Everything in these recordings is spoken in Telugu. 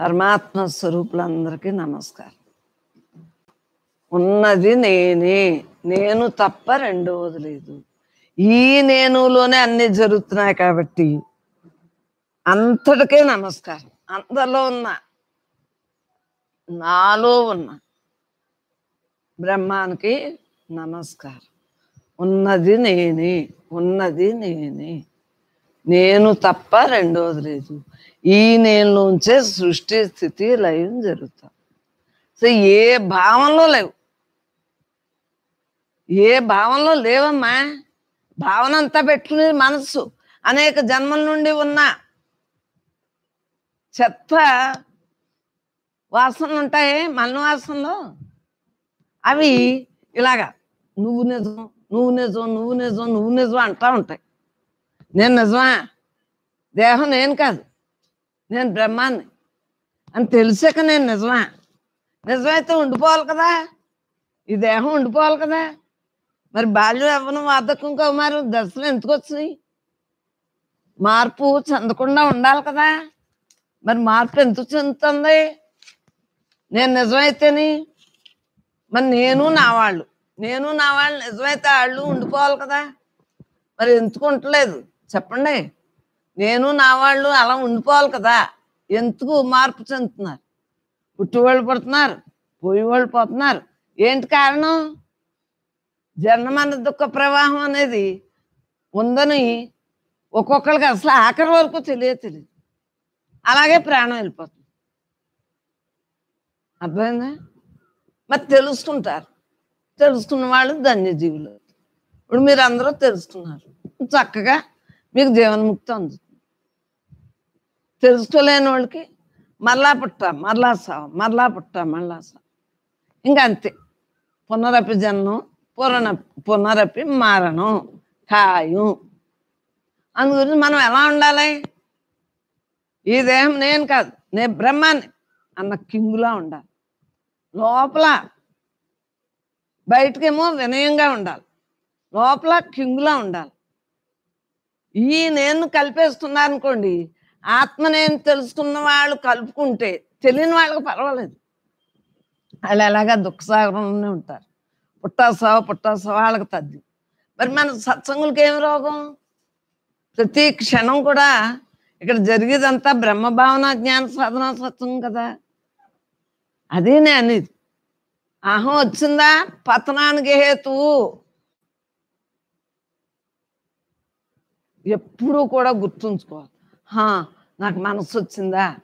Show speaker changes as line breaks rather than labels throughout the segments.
పరమాత్మ స్వరూపులందరికీ నమస్కారం. ఉన్నది నేనే నేను తప్ప రెండవది లేదు. ఈ నేనులోనే అన్ని జరుగుతున్నాయి కాబట్టి అంతటికే నమస్కారం. అందరిలో ఉన్న నాలో ఉన్న బ్రహ్మానికి నమస్కారం. ఉన్నది నేనే ఉన్నది నేనే. నేను తప్ప రెండోది లేదు. ఈ నేనులోంచే సృష్టి స్థితి లయం జరుగుతా. సో ఏ భావంలో లేవు. ఏ భావంలో లేవమ్మా? భావన అంతా పెట్టుకునేది మనసు అనేక జన్మల నుండి ఉన్న చెత్త వాసనలు ఉంటాయి మలిన వాసనలో? అవి ఇలాగా నువ్వు నిజం నువ్వు నిజం నువ్వు నిజం నువ్వు నిజం అంటా ఉంటాయి. నేను నిజమా? దేహం నేను కాదు. నేను బ్రహ్మాన్ని. అని తెలిసాక నేను నిజమా? నిజమైతే ఉండిపోవాలి కదా? ఈ దేహం ఉండిపోవాలి కదా? మరి బాల్యం ఎవరు వార్ధకం కౌమారం దశలు ఎందుకు వచ్చినాయి? మార్పు చెందకుండా ఉండాలి కదా? మరి మార్పు ఎందుకు చెందుతుంది? నేను నిజమైతేని? మరి నేను నా వాళ్ళు. నేను నా వాళ్ళు నిజమైతే వాళ్ళు ఉండిపోవాలి కదా? మరి ఎందుకు ఉండలేదు చెప్పండి. నేను నా వాళ్ళు అలా ఉండిపోవాలి కదా. ఎందుకు మార్పు చెందుతున్నారు? పుట్టివాళ్ళు పడుతున్నారు పోయేవాళ్ళు పోతున్నారు. ఏంటి కారణం? జన్మన దుఃఖ ప్రవాహం అనేది ఉందని ఒక్కొక్కరికి అసలు ఆఖరి వరకు తెలియదు తెలియదు. అలాగే ప్రాణం వెళ్ళిపోతుంది. అర్థమైందా? మరి తెలుసుకుంటారు. తెలుసుకున్న వాళ్ళు ధన్యజీవులు. ఇప్పుడు మీరు అందరూ తెలుసుకున్నారు. చక్కగా మీకు జీవన్ముక్తి అందుతుంది. తెలుసుకోలేని వాళ్ళకి మరలా పుట్ట మరలా సావు మరలా పుట్ట మరలా సావు ఇంకా అంతే. పునరపి జన్మం పునర పునరపి మారణం ఖాయం. అందు గురించి మనం ఎలా ఉండాలి? ఈ దేహం నేను కాదు నేను బ్రహ్మాన్ని అన్న కింగులా ఉండాలి. లోపల బయటకేమో వినయంగా ఉండాలి. లోపల కింగులా ఉండాలి. ఈ నేను కలిపేస్తున్నారు అనుకోండి ఆత్మ నేను తెలుసుకున్న వాళ్ళు కలుపుకుంటే తెలియని వాళ్ళకి పర్వాలేదు. వాళ్ళు ఎలాగా దుఃఖసాగరంలోనే ఉంటారు. పుట్టాసావ పుట్టాసావ వాళ్ళకి తద్ది. మరి మన సత్సంగులకి ఏం రోగం? ప్రతి క్షణం కూడా ఇక్కడ జరిగేదంతా బ్రహ్మభావన జ్ఞాన సాధన సత్సంగం కదా. అదే నేను అనేది. అహం వచ్చిందా? పతనానికి హేతువు. ఎప్పుడూ కూడా గుర్తుంచుకోవాలి. హా నాకు మనసు వచ్చిందా?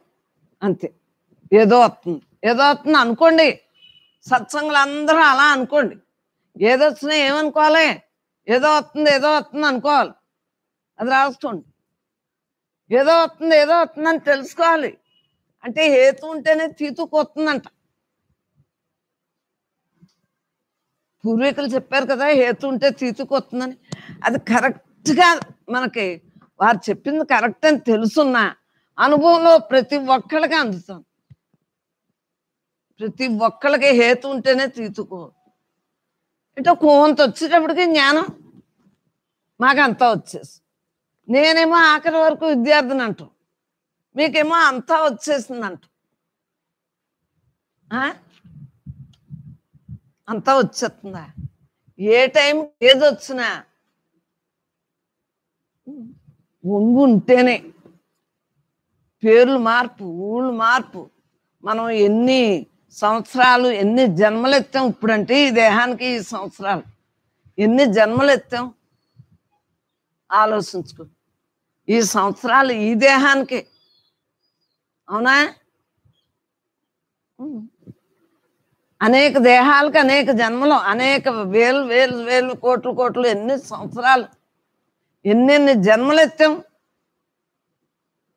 అంతే. ఏదో వస్తుంది. ఏదో వస్తుంది అనుకోండి. సత్సంగులు అందరూ అలా అనుకోండి. ఏదో వచ్చినా ఏమనుకోవాలి? ఏదో వస్తుంది ఏదో వస్తుంది అనుకోవాలి. అది రాసుకోండి. ఏదో వస్తుంది ఏదో వస్తుందని తెలుసుకోవాలి. అంటే హేతు ఉంటేనే తీతుకొస్తుందంట పూర్వీకులు చెప్పారు కదా హేతు ఉంటే తీతుకొస్తుందని అది కరెక్ట్. కరెక్ట్గా మనకి వారు చెప్పింది కరెక్ట్ అని తెలుసున్నా అనుభవంలో ప్రతి ఒక్కళ్ళకి అందుతాం. ప్రతి ఒక్కళ్ళకి హేతు ఉంటేనే తీతుకో. ఇటు కోంత వచ్చేటప్పటికి జ్ఞానం మాకు అంతా వచ్చేసి నేనేమో ఆఖరి వరకు విద్యార్థిని అంటాం. మీకేమో అంతా వచ్చేసింది అంట. అంతా వచ్చేస్తుందా? ఏ టైం ఏది వచ్చినా వంగు ఉంటేనే పేర్లు మార్పు ఊళ్ళు మార్పు. మనం ఎన్ని సంవత్సరాలు ఎన్ని జన్మలు ఎత్తాం ఇప్పుడంటే ఈ దేహానికి ఈ సంవత్సరాలు. ఎన్ని జన్మలు ఎత్తాం ఆలోచించుకో. ఈ సంవత్సరాలు ఈ దేహానికి. అవునా? అనేక దేహాలకు అనేక జన్మలు అనేక వేలు వేలు వేలు కోట్లు కోట్లు ఎన్ని సంవత్సరాలు ఎన్నెన్ని జన్మలు ఎత్తాం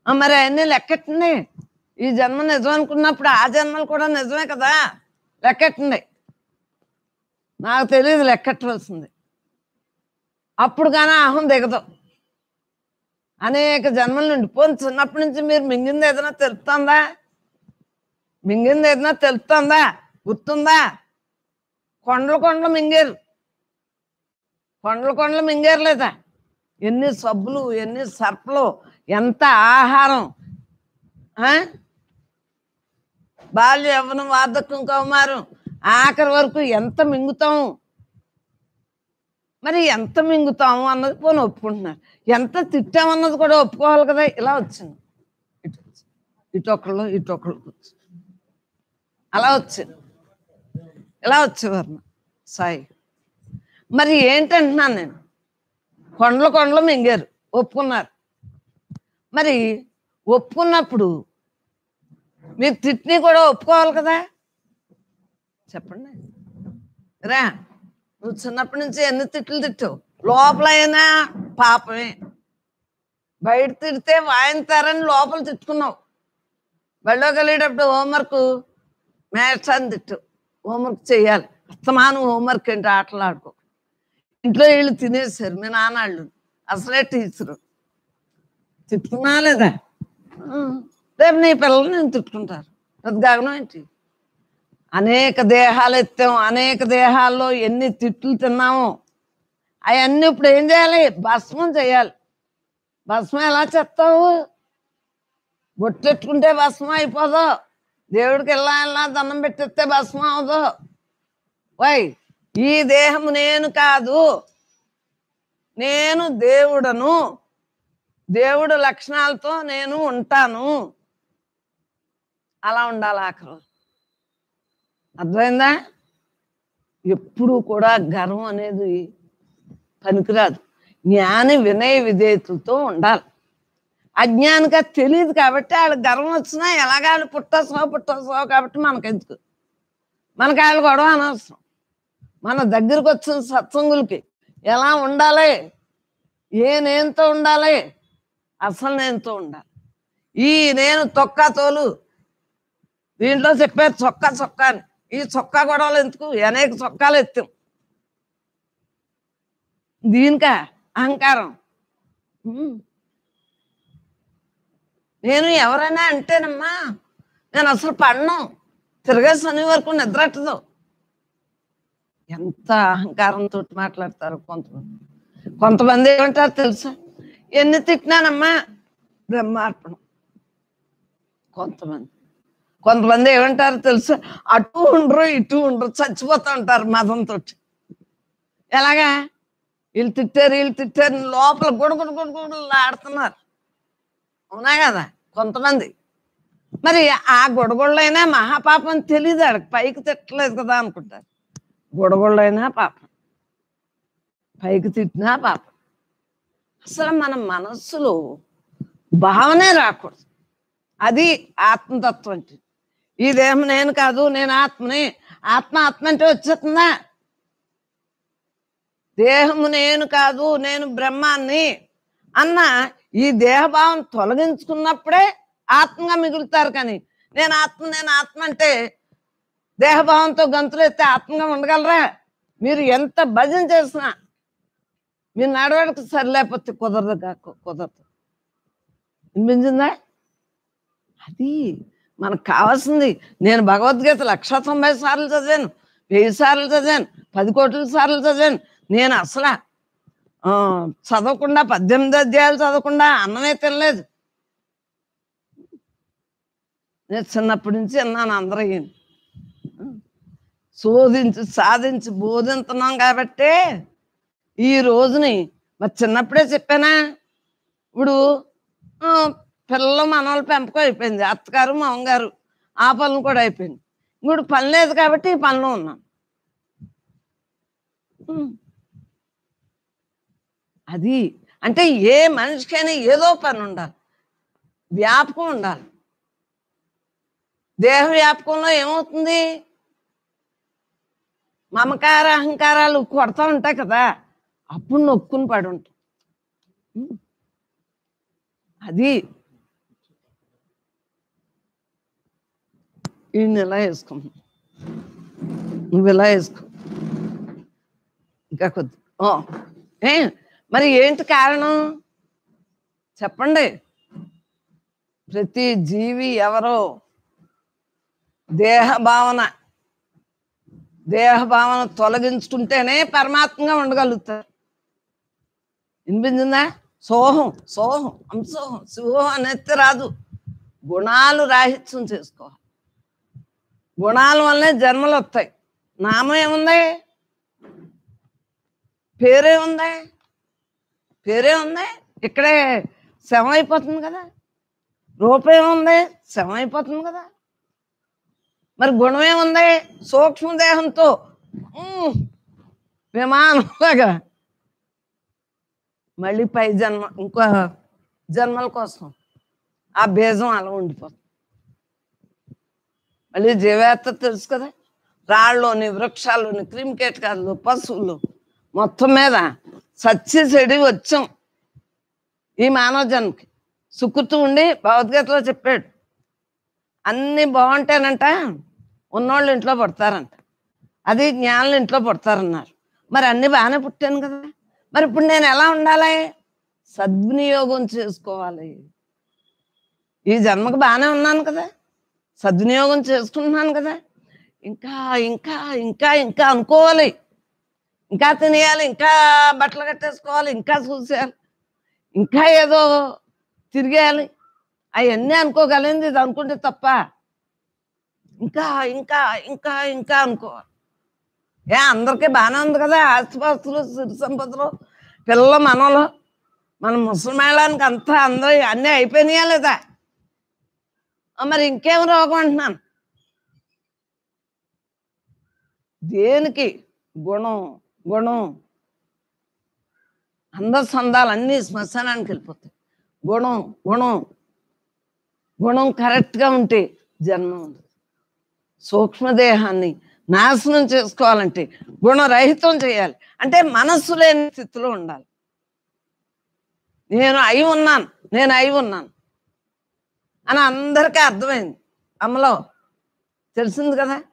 మరి అవన్నీ లెక్కెట్టండి ఈ జన్మ నిజం అనుకున్నప్పుడు ఆ జన్మలు కూడా నిజమే కదా? లెక్కెట్టండి నాకు తెలియదు లెక్కెట్టవలసింది. అప్పుడు కానీ అహం దిగదు. అనేక జన్మల నుండి పోని చిన్నప్పటి నుంచి మీరు మింగింది ఏదైనా తెలుస్తుందా మింగింది ఏదైనా తెలుస్తుందా గుర్తుందా? కొండలు కొండలు మింగారు. కొండలు కొండలు మింగారు లేదా? ఎన్ని సబ్బులు ఎన్ని సర్పలు ఎంత ఆహారం బాల్య యవ్వనం వార్ధక్యం కౌమారం ఆఖరి వరకు ఎంత మింగుతాం? మరి ఎంత మింగుతాము అన్నది పోనీ ఒప్పుకుంటున్నారు. ఎంత తిట్టామన్నది కూడా ఒప్పుకోవాలి కదా ఇలా వచ్చింది. ఇటు ఇటొకళ్ళు ఇటొకళ్ళు ఒకళ్ళు ఇటు అలా వచ్చింది. ఇలా వచ్చేవారు. సాయి. మరి ఏంటంటున్నాను నేను? కొండలు కొండలు మింగారు. ఒప్పుకున్నారు. మరి ఒప్పుకున్నప్పుడు మీరు తిట్ని కూడా ఒప్పుకోవాలి కదా? చెప్పండి. రా నువ్వు చిన్నప్పటి నుంచి ఎన్ని తిట్లు తిట్టావు? లోపల అయినా పాపమే. బయట తిడితే వాయింతారని లోపల తిట్టుకున్నావు. బళ్ళోకి వెళ్ళేటప్పుడు హోంవర్క్ మ్యాథ్స్ అని తిట్టు హోంవర్క్ చేయాలి. అస్తమానం హోంవర్క్ ఏంటి? ఆటలు ఆడుకో. ఇంట్లో వీళ్ళు తినేసారు మీ నాన్నాళ్ళు. అసలే టీచరు తిట్టుకున్నా లేదా? రేపు నీ పిల్లలు నేను తిట్టుకుంటారు అది గగనం ఏంటి? అనేక దేహాలు ఎత్తాం. అనేక దేహాల్లో ఎన్ని తిట్లు తిన్నామో. అవన్నీ ఇప్పుడు ఏం చేయాలి? భస్మం చేయాలి. భస్మం ఎలా చేస్తావు? బొట్టెట్టుకుంటే భస్మం అయిపోదు. దేవుడికి వెళ్ళా వెళ్ళా దండం పెట్టేస్తే భస్మం అవదు. వై ఈ దేహము నేను కాదు. నేను దేవుడను. దేవుడు లక్షణాలతో నేను ఉంటాను. అలా ఉండాలి ఆఖరు. అర్థమైందా? ఎప్పుడు కూడా గర్వం అనేది పనికిరాదు. జ్ఞాని వినయ విధేయతలతో ఉండాలి. అజ్ఞానిగా తెలియదు కాబట్టి వాళ్ళ గర్వం వచ్చినా ఎలాగా వాళ్ళు పుట్టసో పుట్టసో కాబట్టి మనకెందుకు? మనకి వాళ్ళు గొడవ అనవసరం. మన దగ్గరకు వచ్చిన సత్సంగులకి ఎలా ఉండాలి? ఏ నేనుతో ఉండాలి? అసలు నేనుతో ఉండాలి. ఈ నేను తొక్కా తోలు. దీంట్లో చెప్పారు చొక్కా చొక్కా అని ఈ చొక్కా గొడవలు ఎందుకు? అనేక చొక్కాలు ఎత్తాం. దీనికా? అహంకారం. నేను ఎవరైనా అంటేనమ్మా నేను అసలు పడను. తిరగే శని వరకు నిద్రట్టదు ఎంత అహంకారంతో మాట్లాడతారు కొంతమంది. కొంతమంది ఏమంటారు తెలుసా? ఎన్ని తిట్టినానమ్మా? బ్రహ్మార్పణం. కొంతమంది. కొంతమంది ఏమంటారు తెలుసు? అటు ఉండరు ఇటు ఉండరు చచ్చిపోతూ ఉంటారు మతంతో ఎలాగా? వీళ్ళు తిట్టారు వీళ్ళు తిట్టారు లోపల గుడగుడు గుడగుడు ఆడుతున్నారు అవునా కదా? కొంతమంది. మరి ఆ గొడగొళ్ళైనా మహాపాపం తెలియదు ఆడికి. పైకి తిట్టలేదు కదా అనుకుంటారు. గొడగొళ్ళైనా పాపం. పైకి తిట్టినా పాపం. అసలు మన మనస్సులో భావనే రాకూడదు. అది ఆత్మతత్వం అంటే ఇదేం నేను కాదు నేను ఆత్మని. ఆత్మ ఆత్మ అంటే వచ్చేస్తుందా? దేహము నేను కాదు నేను బ్రహ్మాన్ని అన్న ఈ దేహభావం తొలగించుకున్నప్పుడే ఆత్మగా మిగులుతారు కానీ నేను ఆత్మ నేను ఆత్మ అంటే దేహభావంతో గంతులు ఎత్తే ఆత్మగా ఉండగలరా? మీరు ఎంత భజన చేసినా మీ నడవడికి సరిలేకపోతే కుదరదు కాకు కుదరదు. వినిపించిందా? అది మనకు కావాల్సింది. నేను భగవద్గీత లక్ష తొంభై సార్లు చదివాను వెయ్యి సార్లు చదివాను పది కోట్ల సార్లు చదివాను. నేను అసలు చదవకుండా పద్దెనిమిది అధ్యాయాలు చదవకుండా అన్నమే తినలేదు. నేను చిన్నప్పటి నుంచి విన్నాను అందరూ శోధించి సాధించి బోధించున్నాం కాబట్టే ఈ రోజుని మరి చిన్నప్పుడే చెప్పానా? ఇప్పుడు ఆ, పిల్లలు మనవాళ్ళు పెంపకం అయిపోయింది. అత్తగారు మామగారు ఆ పనులు కూడా అయిపోయింది. ఇప్పుడు పని లేదు కాబట్టి ఈ పనిలో ఉన్నాం. అది అంటే ఏ మనిషికైనా ఏదో పని ఉండాలి. వ్యాపకం ఉండాలి. దేహ వ్యాపకంలో ఏమవుతుంది? మమకార అహంకారాలు కొడతా ఉంటాయి కదా అప్పుడు నొక్కుని పడి ఉంటాం. అది ఈయన ఇలా వేసుకున్నాం నువ్వు ఇలా వేసుకో. ఇంకా కొద్ది. ఏ మరి ఏంటి కారణం? చెప్పండి. ప్రతి జీవి ఎవరో దేహ భావన దేహ భావన తొలగించుకుంటేనే పరమాత్మగా ఉండగలుగుతారు. వినిపించిందా? సోహం సోహం అంశోహం శివోహం అనేది రాదు. గుణాలు రాహిత్యం చేసుకోవాలి. గుణాల వల్లే జన్మలు వస్తాయి. నామం ఏముంది? పేరే ఉంది. పేరే ఉంది. ఇక్కడే శవం అయిపోతుంది కదా. రూపం ఏముంది? శవం అయిపోతుంది కదా. మరి గుణమే ఉంది సూక్ష్మదేహంతో విమానంలాగా. మళ్ళీ పై జన్మ ఇంకో జన్మల కోసం ఆ బీజం అలా ఉండిపోతుంది. మళ్ళీ జీవేత్త తెలుసు కదా? రాళ్ళలోని వృక్షాల్లోని క్రిమికేటకాలు పశువులు మొత్తం మీద సత్య చెడి వచ్చాం ఈ మానవ జన్మకి. సుక్కుతూ ఉండి భగవద్గీతలో చెప్పాడు అన్నీ బాగుంటానంట ఉన్నోళ్ళు ఇంట్లో పడతారంట. అది జ్ఞానులు ఇంట్లో పడతారన్నారు. మరి అన్ని బాగానే పుట్టాను కదా. మరి ఇప్పుడు నేను ఎలా ఉండాలి? సద్వినియోగం చేసుకోవాలి. ఈ జన్మకు బాగానే ఉన్నాను కదా. సద్వినియోగం చేసుకుంటున్నాను కదా. ఇంకా ఇంకా ఇంకా ఇంకా అనుకోవాలి. ఇంకా తినేయాలి ఇంకా బట్టలు కట్టేసుకోవాలి ఇంకా చూసేయాలి ఇంకా ఏదో తిరిగేయాలి. అవన్నీ అనుకోగలిగింది ఇది అనుకుంటే తప్ప. ఇంకా ఇంకా ఇంకా ఇంకా అనుకో. ఏ అందరికీ బాగానే ఉంది కదా ఆస్తిపాస్తులు సిరి సంపదలు పిల్లలు మనలు మన ముసలిమేళానికి అంతా అందరూ అన్నీ అయిపోయినాయా లేదా? మరి ఇంకేం రోగం అంటున్నాను? దేనికి? గుణం గుణం. అందసందాలు అన్నీ శ్మశానానికి వెళ్ళిపోతాయి. గుణం గుణం. గుణం కరెక్ట్గా ఉంటే జన్మ ఉంది సూక్ష్మదేహాన్ని నాశనం చేసుకోవాలంటే గుణరహితం చేయాలి. అంటే మనస్సు లేని స్థితిలో ఉండాలి. నేను అయి ఉన్నాను నేను అయి ఉన్నాను అని అందరికీ అర్థమైంది. అమ్మలో తెలిసింది కదా?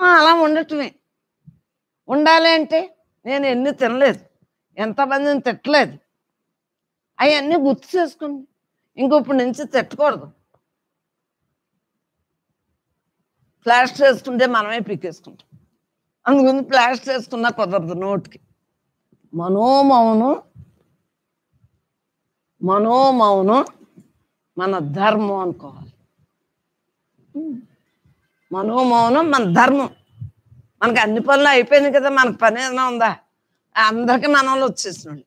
అలా ఉండటమే. ఉండాలి అంటే నేను ఎన్ని తినలేదు ఎంతమందిని తిట్టలేదు అవన్నీ గుర్తు చేసుకోండి. ఇంకొప్పటి నుంచి తిట్టకూడదు. ప్లాస్టర్ వేసుకుంటే మనమే పీకేసుకుంటాం. అందుకని ప్లాస్టర్ వేసుకున్నా కుదరదు నోటికి. మనోమౌనం మనోమౌనం మన ధర్మం అనుకోవాలి. మనోమౌనం మన ధర్మం. మనకి అన్ని పనులు అయిపోయింది కదా మనకు పని ఏదైనా ఉందా? అందరికీ మనలో వచ్చేసిన వాళ్ళు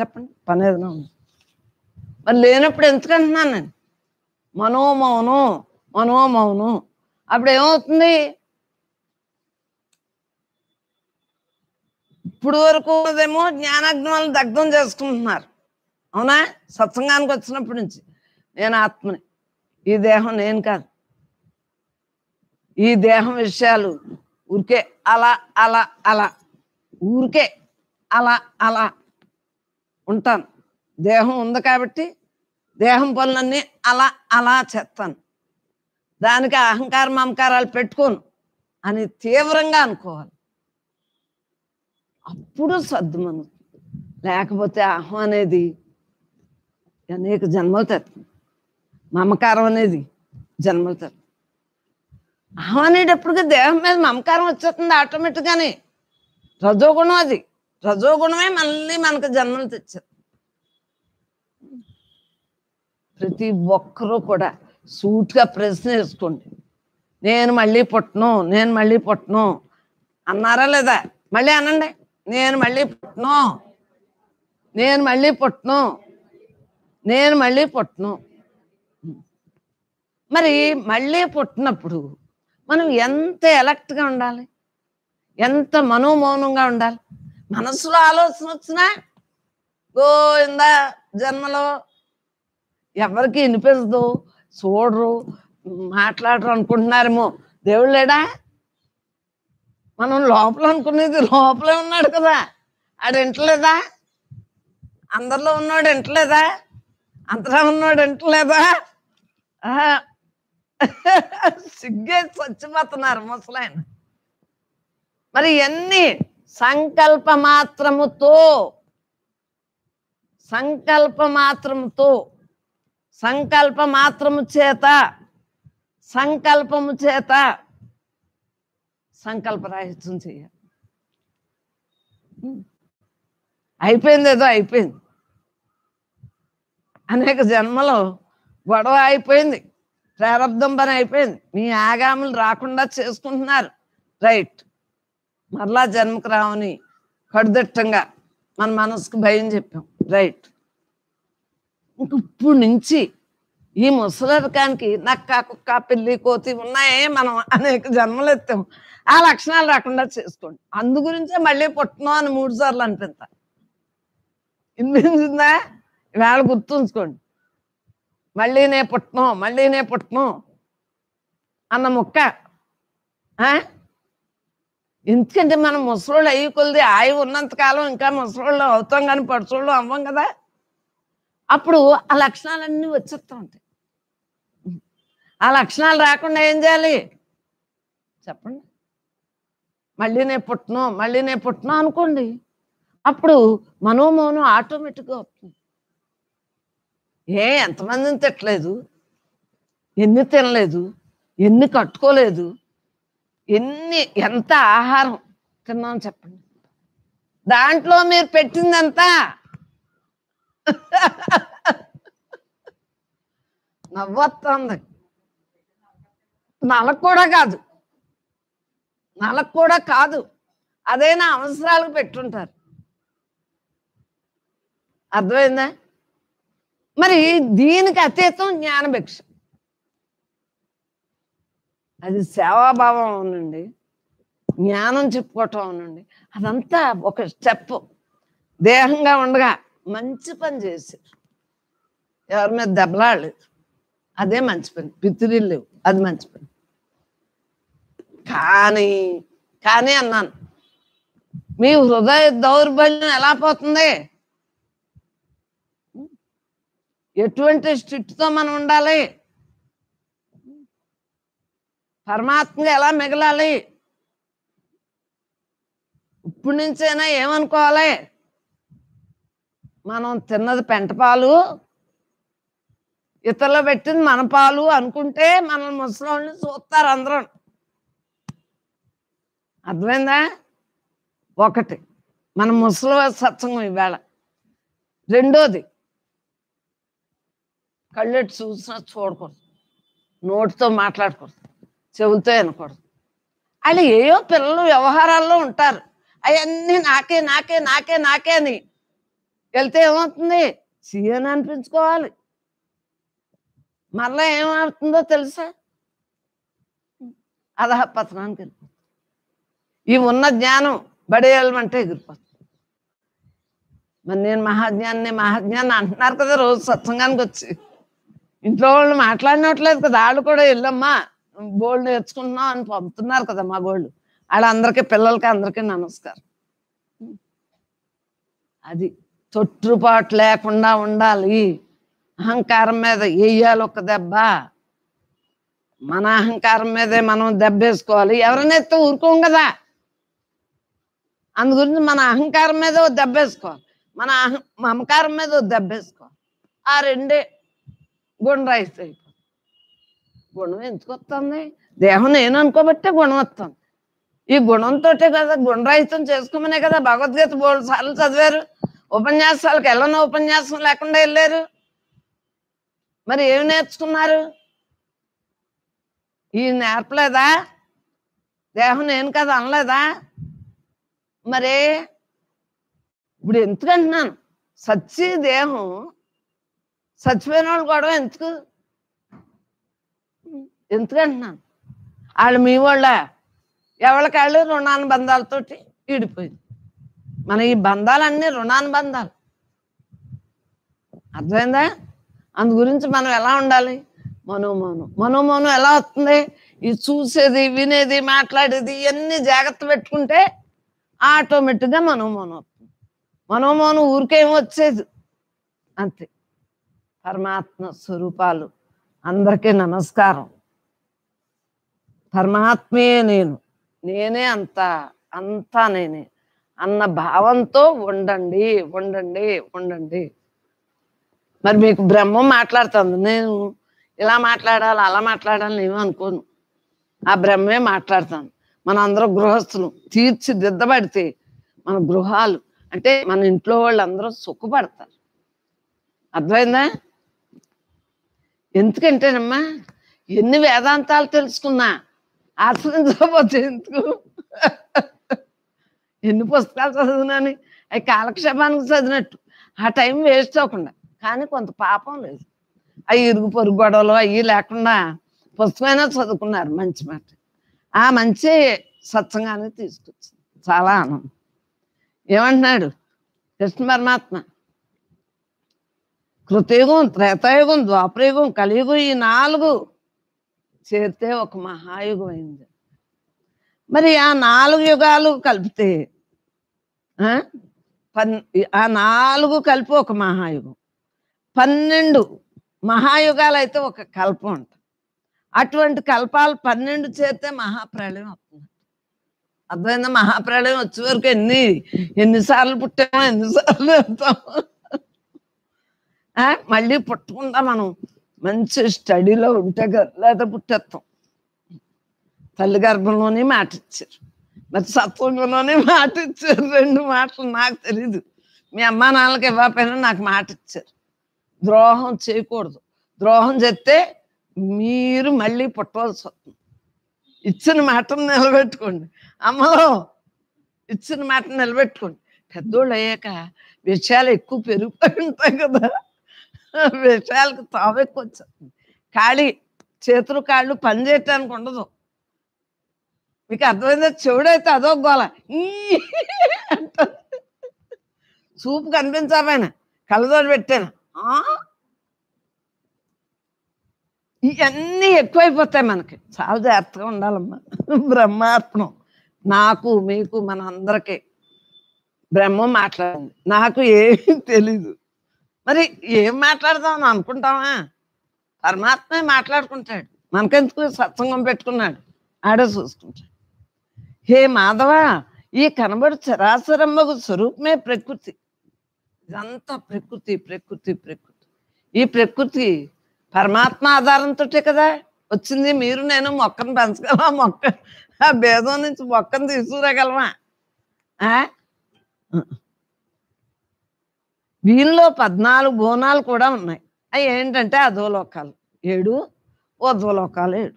చెప్పండి పని ఏదైనా ఉంది? మరి లేనప్పుడు ఎందుకంటున్నాను నేను? మనోమౌనం మనోమౌనం. అప్పుడు ఏమవుతుంది? ఇప్పుడు వరకు ఉన్నదేమో జ్ఞానాగ్నాలను దగ్ధం చేసుకుంటున్నారు. అవునా? సత్సంగానికి వచ్చినప్పటి నుంచి. నేను ఆత్మని. ఈ దేహం నేను కాదు. ఈ దేహం విషయాలు ఊరికే అలా అలా అలా. ఊరికే అలా అలా ఉంటాను. దేహం ఉంది కాబట్టి దేహం పనులన్నీ అలా అలా చేస్తాను దానికి అహంకార మమకారాలు పెట్టుకోను అని తీవ్రంగా అనుకోవాలి. అప్పుడు సర్దుమను లేకపోతే అహం అనేది అనేక జన్మలు తెస్తుంది మమకారం అనేది జన్మలు తెస్తుంది అహం అనేటప్పటికి దేహం మీద మమకారం వచ్చేస్తుంది ఆటోమేటిక్గానే రజోగుణం అది. రజోగుణమే మళ్ళీ మనకు జన్మలు తెచ్చేది. ప్రతి ఒక్కరూ కూడా సూట్గా ప్రశ్న వేసుకోండి. నేను మళ్ళీ పుట్టను నేను మళ్ళీ పుట్టను. అన్నారా లేదా? మళ్ళీ అనండి. నేను మళ్ళీ పుట్టను. నేను మళ్ళీ పుట్టను. నేను మళ్ళీ పుట్టను. మరి మళ్ళీ పుట్టినప్పుడు మనం ఎంత ఎలక్ట్గా ఉండాలి? ఎంత మనోమౌనంగా ఉండాలి? మనసులో ఆలోచన వచ్చినా గోవింద జన్మలో ఎవరికి వినిపించదు చూడరు మాట్లాడరు అనుకుంటున్నారేమో. దేవుడు లేడా? మనం లోపల అనుకునేది లోపలే ఉన్నాడు కదా. ఆడు వింటలేదా? అందరిలో ఉన్నాడు వింటలేదా? అంతటా ఉన్నాడు వింటలేదా? సిగ్గే చచ్చిపోతున్నారు ముసలాయన. మరి ఎన్ని సంకల్ప మాత్రముతో సంకల్ప మాత్రముతో సంకల్ప మాత్రము చేత సంకల్పము చేత సంకల్పరాహిత్యం చేయాలి. అయిపోయింది ఏదో అయిపోయింది. అనేక జన్మలో గొడవ అయిపోయింది. ప్రారంధం పని అయిపోయింది. మీ ఆగాములు రాకుండా చేసుకుంటున్నారు. రైట్. మరలా జన్మకు రావని కడుదిట్టంగా మన మనసుకు భయం చెప్పాం. రైట్. ఇప్పుడు నుంచి ఈ ముసలరకానికి నక్క కుక్క పిల్లి కోతి ఉన్నాయే మనం అనేక జన్మలు ఎత్తాం. ఆ లక్షణాలు రాకుండా చేసుకోండి. అందు గురించే మళ్ళీ పుట్టను అని మూడు సార్లు అనిపిస్తా వినిపించిందా? ఇవాళ గుర్తుంచుకోండి. మళ్ళీ నే పుట్టను మళ్ళీ నే పుట్టను అన్న ముక్క ఆ? ఎందుకంటే మనం ముసలోళ్ళు అయ్యి కొలిది ఆయి ఉన్నంతకాలం ఇంకా ముసలోళ్ళు అవుతాం కానీ పడుచోళ్ళు అవ్వం కదా. అప్పుడు ఆ లక్షణాలన్నీ వచ్చేస్తూ ఉంటాయి. ఆ లక్షణాలు రాకుండా ఏం చేయాలి? చెప్పండి. మళ్ళీ నేను పుట్టను మళ్ళీ నేను పుట్టను అనుకోండి. అప్పుడు మనోమౌనం ఆటోమేటిక్గా వస్తుంది. ఏ ఎంతమందిని తిట్టలేదు? ఎన్ని తినలేదు? ఎన్ని కట్టుకోలేదు? ఎన్ని ఎంత ఆహారం తిన్నాం చెప్పండి. దాంట్లో మీరు పెట్టిందంతా నవ్వొస్తుంది నలకు కూడా కాదు. నలకు కూడా కాదు. అదైనా అవసరాలకు పెట్టుంటారు. అర్థమైందా? మరి దీనికి అతీతం జ్ఞానభిక్ష. అది సేవాభావం అవునండి. జ్ఞానం చెప్పుకోవటం అవునండి. అదంతా ఒక స్టెప్ దేహంగా ఉండగా మంచి పని చేశారు. ఎవరి మీద దెబ్బలాడలేదు. అదే మంచి పని. పిత్తులు లేవు. అది మంచి పని. కానీ కానీ అన్నాను మీ హృదయ దౌర్బల్యం ఎలా పోతుంది? ఎటువంటి స్టిట్తో మనం ఉండాలి? పరమాత్మగా ఎలా మిగలాలి? ఇప్పటి నుంచైనా ఏమనుకోవాలి? మనం తిన్నది పెంట పాలు ఇతరులు పెట్టింది మన పాలు అనుకుంటే మన ముసలోళ్ళని చూస్తారు అందరం. అర్థమైందా? ఒకటి మన ముసలి సత్సంగం ఇవాళ. రెండోది కళ్ళెట్టు చూసినా చూడకూడదు. నోటితో మాట్లాడకూడదు. చెవులతో వినకూడదు. వాళ్ళు ఏయో పిల్లలు వ్యవహారాల్లో ఉంటారు. అవన్నీ నాకే నాకే నాకే నాకే అని వెళ్తే ఏమవుతుంది? సీఎన్ అనిపించుకోవాలి. మరలా ఏమవుతుందో తెలుసా? అదహ పతనానికి వెళ్ళిపోతుంది ఈ ఉన్న జ్ఞానం బడేయాలంటే ఎగిరిపోతుంది మరి నేను మహాజ్ఞాన్ని మహాజ్ఞాన్ని అంటున్నారు కదా రోజు సత్సంగానికి వచ్చి. ఇంట్లో వాళ్ళు మాట్లాడినట్లేదు కదా. వాళ్ళు కూడా వెళ్ళమ్మా గోల్డ్ నేర్చుకుంటున్నాం అని పంపుతున్నారు కదా మా గోల్డ్ వాళ్ళందరికీ పిల్లలకి అందరికీ నమస్కారం. అది. తొట్టుపాటు లేకుండా ఉండాలి. అహంకారం మీద వేయాలి ఒక దెబ్బ. మన అహంకారం మీదే మనం దెబ్బేసుకోవాలి. ఎవరైనా ఎత్తే ఊరుకోం కదా. అందు గురించి మన అహంకారం మీద దెబ్బేసుకోవాలి. మన అహ మమకారం మీద దెబ్బేసుకోవాలి. ఆ రెండే గుండ్రాయిస్తే అయిపోతుంది గుణం ఎందుకు వస్తుంది? దేహం నేను అనుకోబట్టే గుణం వస్తుంది. ఈ గుణంతో కదా గుణరాహితం చేసుకోమనే కదా భగవద్గీత బోర్డు సార్లు చదివారు. ఉపన్యాసాలకు ఎలానో ఉపన్యాసం లేకుండా వెళ్ళారు. మరి ఏమి నేర్చుకున్నారు? ఈ నేర్పలేదా? దేహం నేను కదా అనలేదా? మరి ఇప్పుడు ఎందుకు అంటున్నాను? సచ్చి దేహం చచ్చిపోయిన వాళ్ళు గొడవ ఎందుకు? ఎందుకు అంటున్నాను? వాళ్ళు మీ వాళ్ళ ఎవరికాళ్ళు రుణానుబంధాలతోటి ఈడిపోయింది. మన ఈ బంధాలన్నీ రుణానుబంధాలు. అర్థమైందా? అందు గురించి మనం ఎలా ఉండాలి? మనోమౌనం మనోమౌనం ఎలా వస్తుంది? ఈ చూసేది వినేది మాట్లాడేది ఇవన్నీ జాగ్రత్త పెట్టుకుంటే ఆటోమేటిక్గా మనోమౌనం వస్తుంది. మనోమౌనం ఊరికేం వచ్చేది? అంతే. పరమాత్మ స్వరూపాలు. అందరికీ నమస్కారం. పరమాత్మే నేను. నేనే అంత అంతా నేనే. అన్న భావంతో ఉండండి ఉండండి ఉండండి. మరి మీకు బ్రహ్మం మాట్లాడుతుంది. నేను ఇలా మాట్లాడాలి అలా మాట్లాడాలి ఏమీ అనుకోను. ఆ బ్రహ్మే మాట్లాడతాను మన అందరం గృహస్థులు తీర్చిదిద్దబడితే మన గృహాలు అంటే మన ఇంట్లో వాళ్ళందరూ సుఖపడతారు. అర్థమైందా? ఎందుకంటేనమ్మా ఎన్ని వేదాంతాలు తెలుసుకున్నా ఆచరించకపోతే ఎందుకు? ఎన్ని పుస్తకాలు చదివినాని? అవి కాలక్షేపానికి చదివినట్టు. ఆ టైం వేస్ట్ అవ్వకుండా. కానీ కొంత పాపం లేదు. అవి ఇరుగు పొరుగు గొడవలు అవి లేకుండా పుస్తకమైనా చదువుకున్నారు మంచి మాట. ఆ మంచి సత్సంగాన్ని తీసుకొచ్చింది. చాలా ఆనందం. ఏమంటున్నాడు? కృష్ణ పరమాత్మ కృతయుగం త్రేతాయుగం ద్వాపరయుగం కలియుగం ఈ నాలుగు చేరితే ఒక మహాయుగం అయింది. మరి ఆ నాలుగు యుగాలు కలిపితే ఆ, పన్ ఆ నాలుగు కలిపి ఒక మహాయుగం. పన్నెండు మహాయుగాలు అయితే ఒక కల్పం ఉంటుంది అటువంటి కల్పాలు పన్నెండు చేస్తే మహాప్రళయం అవుతుంది. అర్థమైందా? మహాప్రళయం వచ్చే వరకు ఎన్ని ఎన్నిసార్లు పుట్టామో ఎన్నిసార్లు వెళ్తామో. ఆ, మళ్ళీ పుట్టకుండా మనం. మంచి స్టడీలో ఉంటే లేదా పుట్టేస్తాం తల్లి గర్భంలోనే మాట ఇచ్చారు. మరి సత్వంలోనే మాట ఇచ్చారు. రెండు మాటలు నాకు తెలీదు. మీ అమ్మా నాన్నలకి ఇవ్వకపోయినా నాకు మాట ఇచ్చారు. ద్రోహం చేయకూడదు. ద్రోహం చేస్తే మీరు మళ్ళీ పుట్టవలసి వస్తుంది. ఇచ్చిన మాటను నిలబెట్టుకోండి. అమ్మలో ఇచ్చిన మాటను నిలబెట్టుకోండి. పెద్దోళ్ళు అయ్యాక విషయాలు ఎక్కువ పెరిగిపోయి ఉంటాయి కదా. విషయాలకు తావెక్కువ వచ్చింది వచ్చేస్తుంది. ఖాళీ చేతులు కాళ్ళు పని చేయటానికి ఉండదు. మీకు అర్థమైందో చెవుడైతే అదో గోల. ఈ చూపు కనిపించాపైన కళ్ళజోడు పెట్టాను. ఆ? ఇవన్నీ ఎక్కువైపోతాయి మనకి. చాలా జాగ్రత్తగా ఉండాలమ్మా. బ్రహ్మార్పణం నాకు మీకు మన అందరికీ బ్రహ్మం మాట్లాడింది. నాకు ఏమీ తెలీదు. మరి ఏం మాట్లాడదాం అని అనుకుంటామా పరమాత్మే మాట్లాడుకుంటాడు. మనకెందుకు సత్సంగం పెట్టుకున్నాడు? ఆడే చూసుకుంటాడు. హే మాధవ ఈ కనబడు చరాచరమ్మకు స్వరూపమే ప్రకృతి. ఇదంతా ప్రకృతి ప్రకృతి ప్రకృతి. ఈ ప్రకృతి పరమాత్మ ఆధారంతో కదా. వచ్చింది మీరు నేను మొక్కను పెంచగలమా? మొక్క ఆ భేదం నుంచి మొక్కను తీసుకురాగలమా? దీనిలో పద్నాలుగు బోనాలు కూడా ఉన్నాయి. అవి ఏంటంటే అధోలోకాలు ఏడు ఊర్ధ్వలోకాలు ఏడు.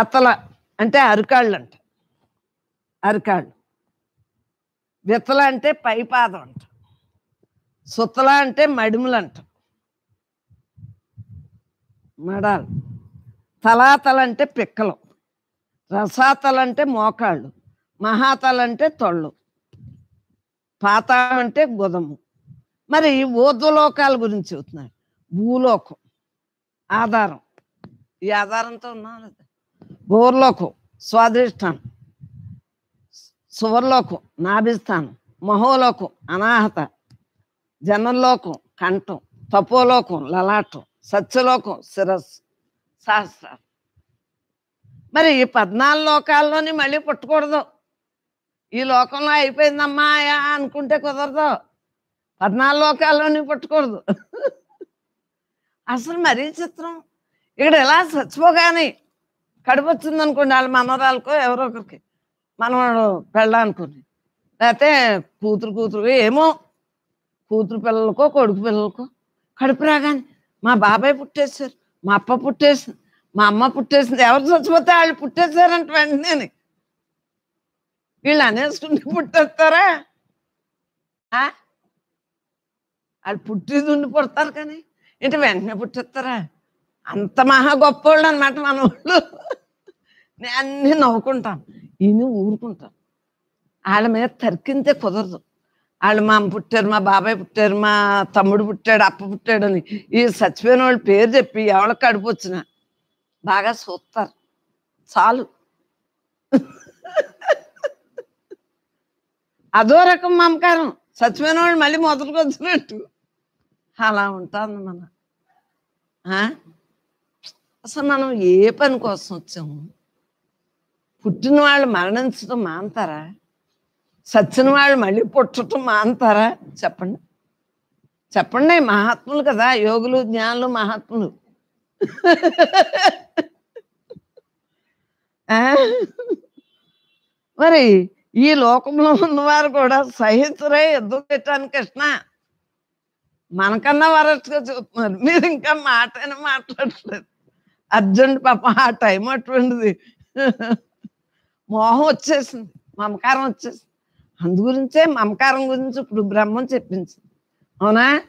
అత్తల అంటే అరికాళ్ళు అంట అరికాళ్ళు. విత్తల అంటే పైపాదం అంట. సుత్తల అంటే మడిములు అంట మడాలు తలాతలంటే పిక్కలు. రసాతలంటే మోకాళ్ళు. మహాతలంటే తొళ్ళు. పాతాళం అంటే గుదము. మరి ఊర్ధ్వలోకాల గురించి చెబుతున్నాడు భూలోకం. ఆధారం. ఈ ఆధారంతో ఉన్నాం భూర్లోకం స్వాధిష్టానం. సువర్లోకం నాభిస్థానం మహోలోకం అనాహత జనంలోకం కంఠం తపోలోకం లలాటం సత్యలోకం శిరస్సు సహస్రాలు. మరి ఈ పద్నాలుగు లోకాల్లోని మళ్ళీ పుట్టకూడదు. ఈ లోకంలో అయిపోయిందమ్మా యా అనుకుంటే కుదరదు. పద్నాలుగు లోకాల్లోని పుట్టకూడదు. అసలు మరీ చిత్రం. ఇక్కడ ఎలా చచ్చిపోగానే కడుపు వచ్చిందనుకోండి వాళ్ళ మనవరాలకో ఎవరో ఒకరికి. మనవాడు పెళ్ళానుకోండి లేకపోతే కూతురు కూతురు ఏమో కూతురు పిల్లలకో కొడుకు పిల్లలకో కడుపు రాగానే మా బాబాయ్ పుట్టేశారు మా అప్ప పుట్టేసింది మా అమ్మ పుట్టేసింది ఎవరు చచ్చిపోతే వాళ్ళు పుట్టేశారంట వెంటనే వీళ్ళు అనేసుకుంటే పుట్టేస్తారా? ఆ? వాళ్ళు పుట్టిది ఉండి పుడతారు కానీ ఏంటి వెంటనే పుట్టేస్తారా? అంత మహా గొప్ప వాళ్ళు అనమాట మన వాళ్ళు నేను అన్ని నవ్వుకుంటాను. ఈయన ఊరుకుంటాను వాళ్ళ మీద తర్కింతే కుదరదు వాళ్ళు మా అమ్మ పుట్టారు మా బాబాయ్ పుట్టారు మా తమ్ముడు పుట్టాడు అప్ప పుట్టాడు అని ఈ చచ్చిపోయిన వాళ్ళ పేరు చెప్పి ఎవరికి కడుపు వచ్చినా బాగా చూస్తారు చాలు అదో రకం మమకారం చచ్చిపోయిన వాళ్ళు మళ్ళీ మొదలుకు వచ్చినట్టు అలా ఉంటుంది మన అసలు మనం ఏ పని కోసం వచ్చాము పుట్టిన వాళ్ళు మరణించడం మాంతారా? సచ్చిన వాళ్ళు మళ్ళీ పుట్టడం మాంతారా? చెప్పండి. చెప్పండి మహాత్ములు కదా యోగులు జ్ఞానులు మహాత్ములు. మరి ఈ లోకంలో ఉన్నవారు కూడా సహితురే ఎందుకు పెట్టాను కృష్ణ. మనకన్నా వరస్ట్గా చూస్తున్నారు. మీరు ఇంకా మాటైనా మాట్లాడట్లేదు. అర్జున్ పాప ఆ టైం అటువంటిది. మోహం వచ్చేసింది మమకారం వచ్చేసింది. అందు గురించే మమకారం గురించి ఇప్పుడు బ్రహ్మం చెప్పించింది అవునా?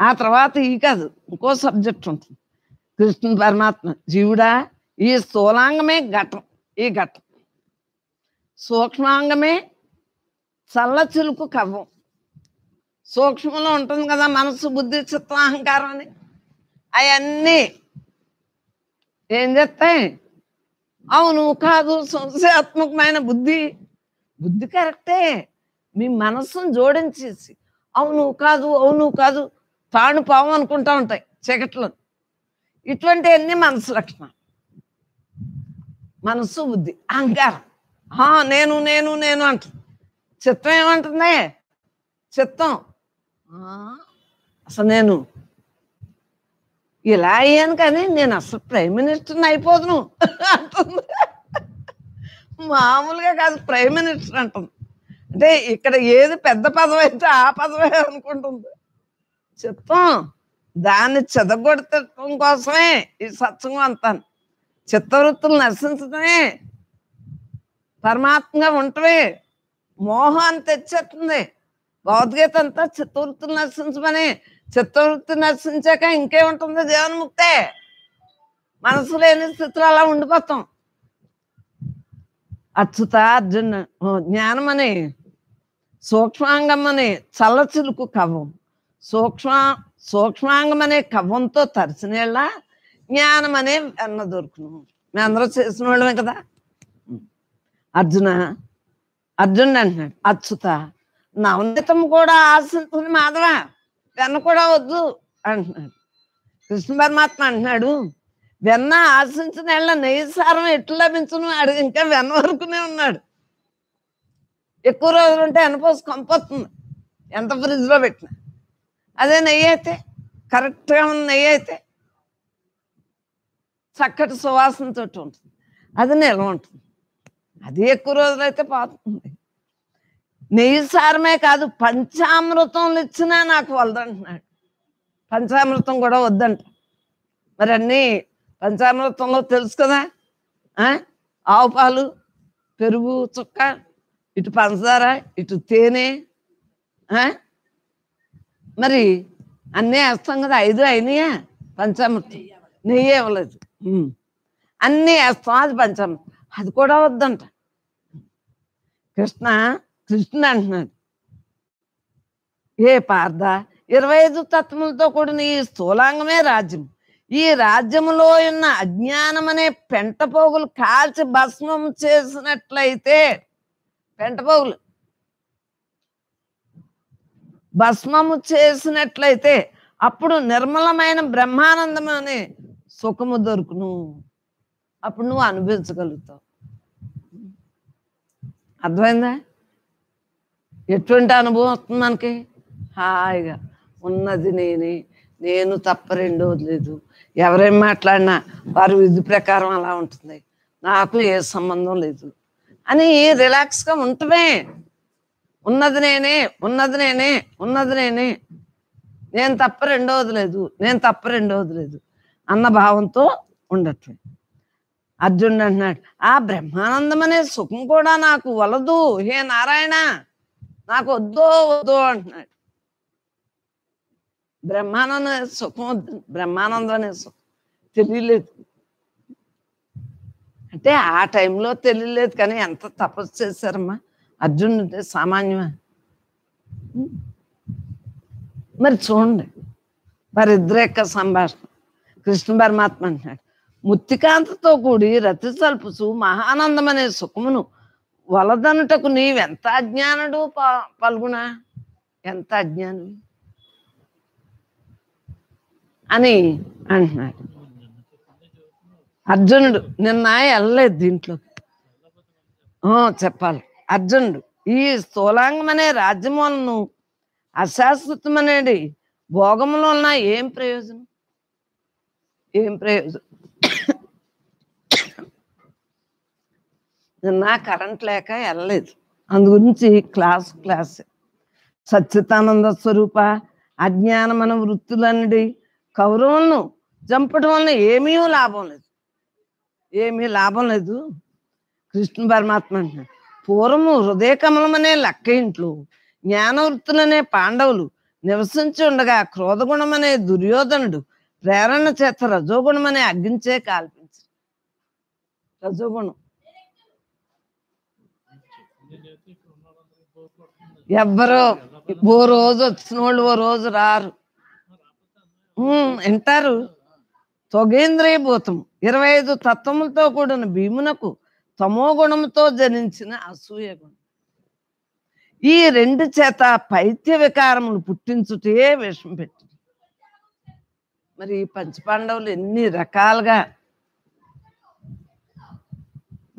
ఆ తర్వాత ఈ కాదు ఇంకో సబ్జెక్ట్ ఉంటుంది. కృష్ణ పరమాత్మ జీవుడా ఈ స్థూలాంగమే ఘటం ఈ ఘటం. సూక్ష్మాంగమే చల్ల చిలుకు కవ్వం. సూక్ష్మంలో ఉంటుంది కదా మనసు బుద్ధి చిత్తం అహంకారం అని. అవన్నీ ఏం చేస్తాయి? అవును కాదు సంశయాత్మకమైన బుద్ధి. బుద్ధి కరెక్టే. మీ మనస్సును జోడించేసి. అవును కాదు అవును కాదు తాను పాము అనుకుంటా ఉంటాయి చీకట్లో. ఇటువంటి అన్ని మనసు లక్షణాలు మనస్సు బుద్ధి అహంకారం. "హా, నేను నేను నేను అంటుంది. చిత్తం ఏమంటుంది? చిత్తం. "ఆ, అసలు నేను ఇలా అయ్యాను కానీ నేను అసలు ప్రైమ్ మినిస్టర్ని అయిపోదును అంటుంది. మామూలుగా కాదు ప్రైమ్ మినిస్టర్ అంటుంది. అంటే ఇక్కడ ఏది పెద్ద పదవి అయితే ఆ పదవే అనుకుంటుంది. చిత్తం దాన్ని చెదగొడటం కోసమే ఈ సత్సంగం అంతాను చిత్తవృత్తులు నశించడమే పరమాత్మగా ఉంటవే మోహాన్ని తెచ్చేస్తుంది. భగవద్గీత అంతా చిత్తవృత్తులు నశించమని చిత్తవృత్తి నశించాక ఇంకేముంటుంది జీవన్ముక్తే మనసు లేని స్థితిలో అలా ఉండిపోతాం. అచ్యుత అర్జున జ్ఞానమని సూక్ష్మాంగమని చల్లచిలుకు కవ్వం. సూక్ష్మ సూక్ష్మాంగమనే కవ్వంతో తరిచినేళ్ళ జ్ఞానం అనే వెన్న దొరుకును. మేము అందరూ చేసిన వాళ్ళమే కదా. అర్జున అర్జునుడు అంటున్నాడు అచ్యుత నవనీతం కూడా ఆశించుకుని మాధవ. వెన్న కూడా వద్దు అంటున్నాడు. కృష్ణ పరమాత్మ అంటున్నాడు వెన్న ఆశించిన వాళ్ళ నెయ్యి సారం ఎట్లు లభించను? అడిగి ఇంకా వెన్న వరకునే ఉన్నాడు. ఎక్కువ రోజులు ఉంటే వెనపోసి కంపొస్తుంది ఎంత ఫ్రిడ్జ్లో పెట్టినా. అదే నెయ్యి అయితే కరెక్ట్గా ఉన్న నెయ్యి అయితే చక్కటి సువాసనతో ఉంటుంది. అది నిల్వ ఉంటుంది. అది ఎక్కువ రోజులైతే పోతుంది. నెయ్యి సారమే కాదు పంచామృతంలు ఇచ్చినా నాకు వద్దంటున్నాడు పంచామృతం కూడా వద్దంట. మరి అన్నీ పంచామృతంలో తెలుసు కదా? ఆవు పాలు పెరుగు చుక్క ఇటు పంచదార ఇటు తేనె? మరి అన్నీ వేస్తాం కదా ఐదు అయినాయా పంచామృతం? నెయ్యి ఇవ్వలేదు. అన్నీ వేస్తాం అది పంచామృతం. అది కూడా వద్దంట. కృష్ణ కృష్ణ అంటున్నాడు. ఏ పార్థ ఇరవై ఐదు తత్వములతో కూడిన ఈ స్థూలాంగమే రాజ్యం. ఈ రాజ్యములో ఉన్న అజ్ఞానం అనే పెంటపోగులు కాల్చి భస్మం చేసినట్లయితే పెంటపోగులు భస్మము చేసినట్లయితే అప్పుడు నిర్మలమైన బ్రహ్మానందం అనే సుఖము దొరుకును. అప్పుడు నువ్వు అనుభవించగలుగుతావు. అర్థమైందా? ఎటువంటి అనుభవం వస్తుంది మనకి? హాయిగా. ఉన్నది నేనే. నేను తప్ప రెండోది లేదు. ఎవరేం మాట్లాడినా వారి విధి ప్రకారం అలా ఉంటుంది. నాకు ఏ సంబంధం లేదు. అని రిలాక్స్గా ఉంటమే. ఉన్నది నేనే ఉన్నది నేనే ఉన్నది నేనే. నేను తప్ప రెండవది లేదు. నేను తప్ప రెండవది లేదు. అన్న భావంతో ఉండటం. అర్జునుడు అంటున్నాడు ఆ బ్రహ్మానందం అనే సుఖం కూడా నాకు వలదు. హే నారాయణ! నాకు వద్దో వద్దు అంటున్నాడు. బ్రహ్మానంద సుఖం వద్దు బ్రహ్మానందం అనే సుఖం. తెలియలేదు. అంటే ఆ టైంలో తెలియలేదు కానీ ఎంత తపస్సు చేశారమ్మా? అర్జునుడు సామాన్యమా. మరి చూడండి. వారిద్దరు యొక్క సంభాషణ. కృష్ణ పరమాత్మ అంటున్నాడు. ముత్తికాంతతో కూడి రతి సల్పుసు మహానందం అనే సుఖమును వలదనుటకు నీవెంత అజ్ఞానుడు ప- పల్గునా ఎంత అజ్ఞానం? అని అంటున్నాడు. అర్జునుడు నిన్న వెళ్ళలేదు దీంట్లో. ఆ, చెప్పాలి. అర్జునుడు ఈ స్థూలాంగమనే రాజ్యములను అశాశ్వతమనేది భోగములో ఉన్న ఏం ప్రయోజనం? ఏం ప్రయోజనం? నిన్న కరెంట్ లేక వెళ్ళలేదు. అందు గురించి క్లాస్ క్లాస్. సచ్చితానంద స్వరూప అజ్ఞానమన వృత్తులన్నది కౌరవులను చంపడం వల్ల ఏమీ లాభం లేదు. ఏమీ లాభం లేదు. కృష్ణ పరమాత్మ అంటున్నాడు. పూర్వము హృదయ కమలమనే లక్క ఇంట్లో జ్ఞానవృత్తులనే పాండవులు నివసించి ఉండగా క్రోధగుణమనే దుర్యోధనుడు ప్రేరణ చేత రజోగుణమనే అగ్గించే కాల్పించు రజోగుణం. ఎవ్వరో ఓ రోజు వచ్చిన వాళ్ళు ఓ రోజు రారు. వింటారు. తొగేంద్రియభూతం ఇరవై ఐదు తత్వములతో కూడిన భీమునకు తమో గుణముతో జనించిన అసూయ గుణం. ఈ రెండు చేత పైత్య వికారములు పుట్టించుటే విషం పెట్టి. మరి ఈ పంచపాండవులు ఎన్ని రకాలుగా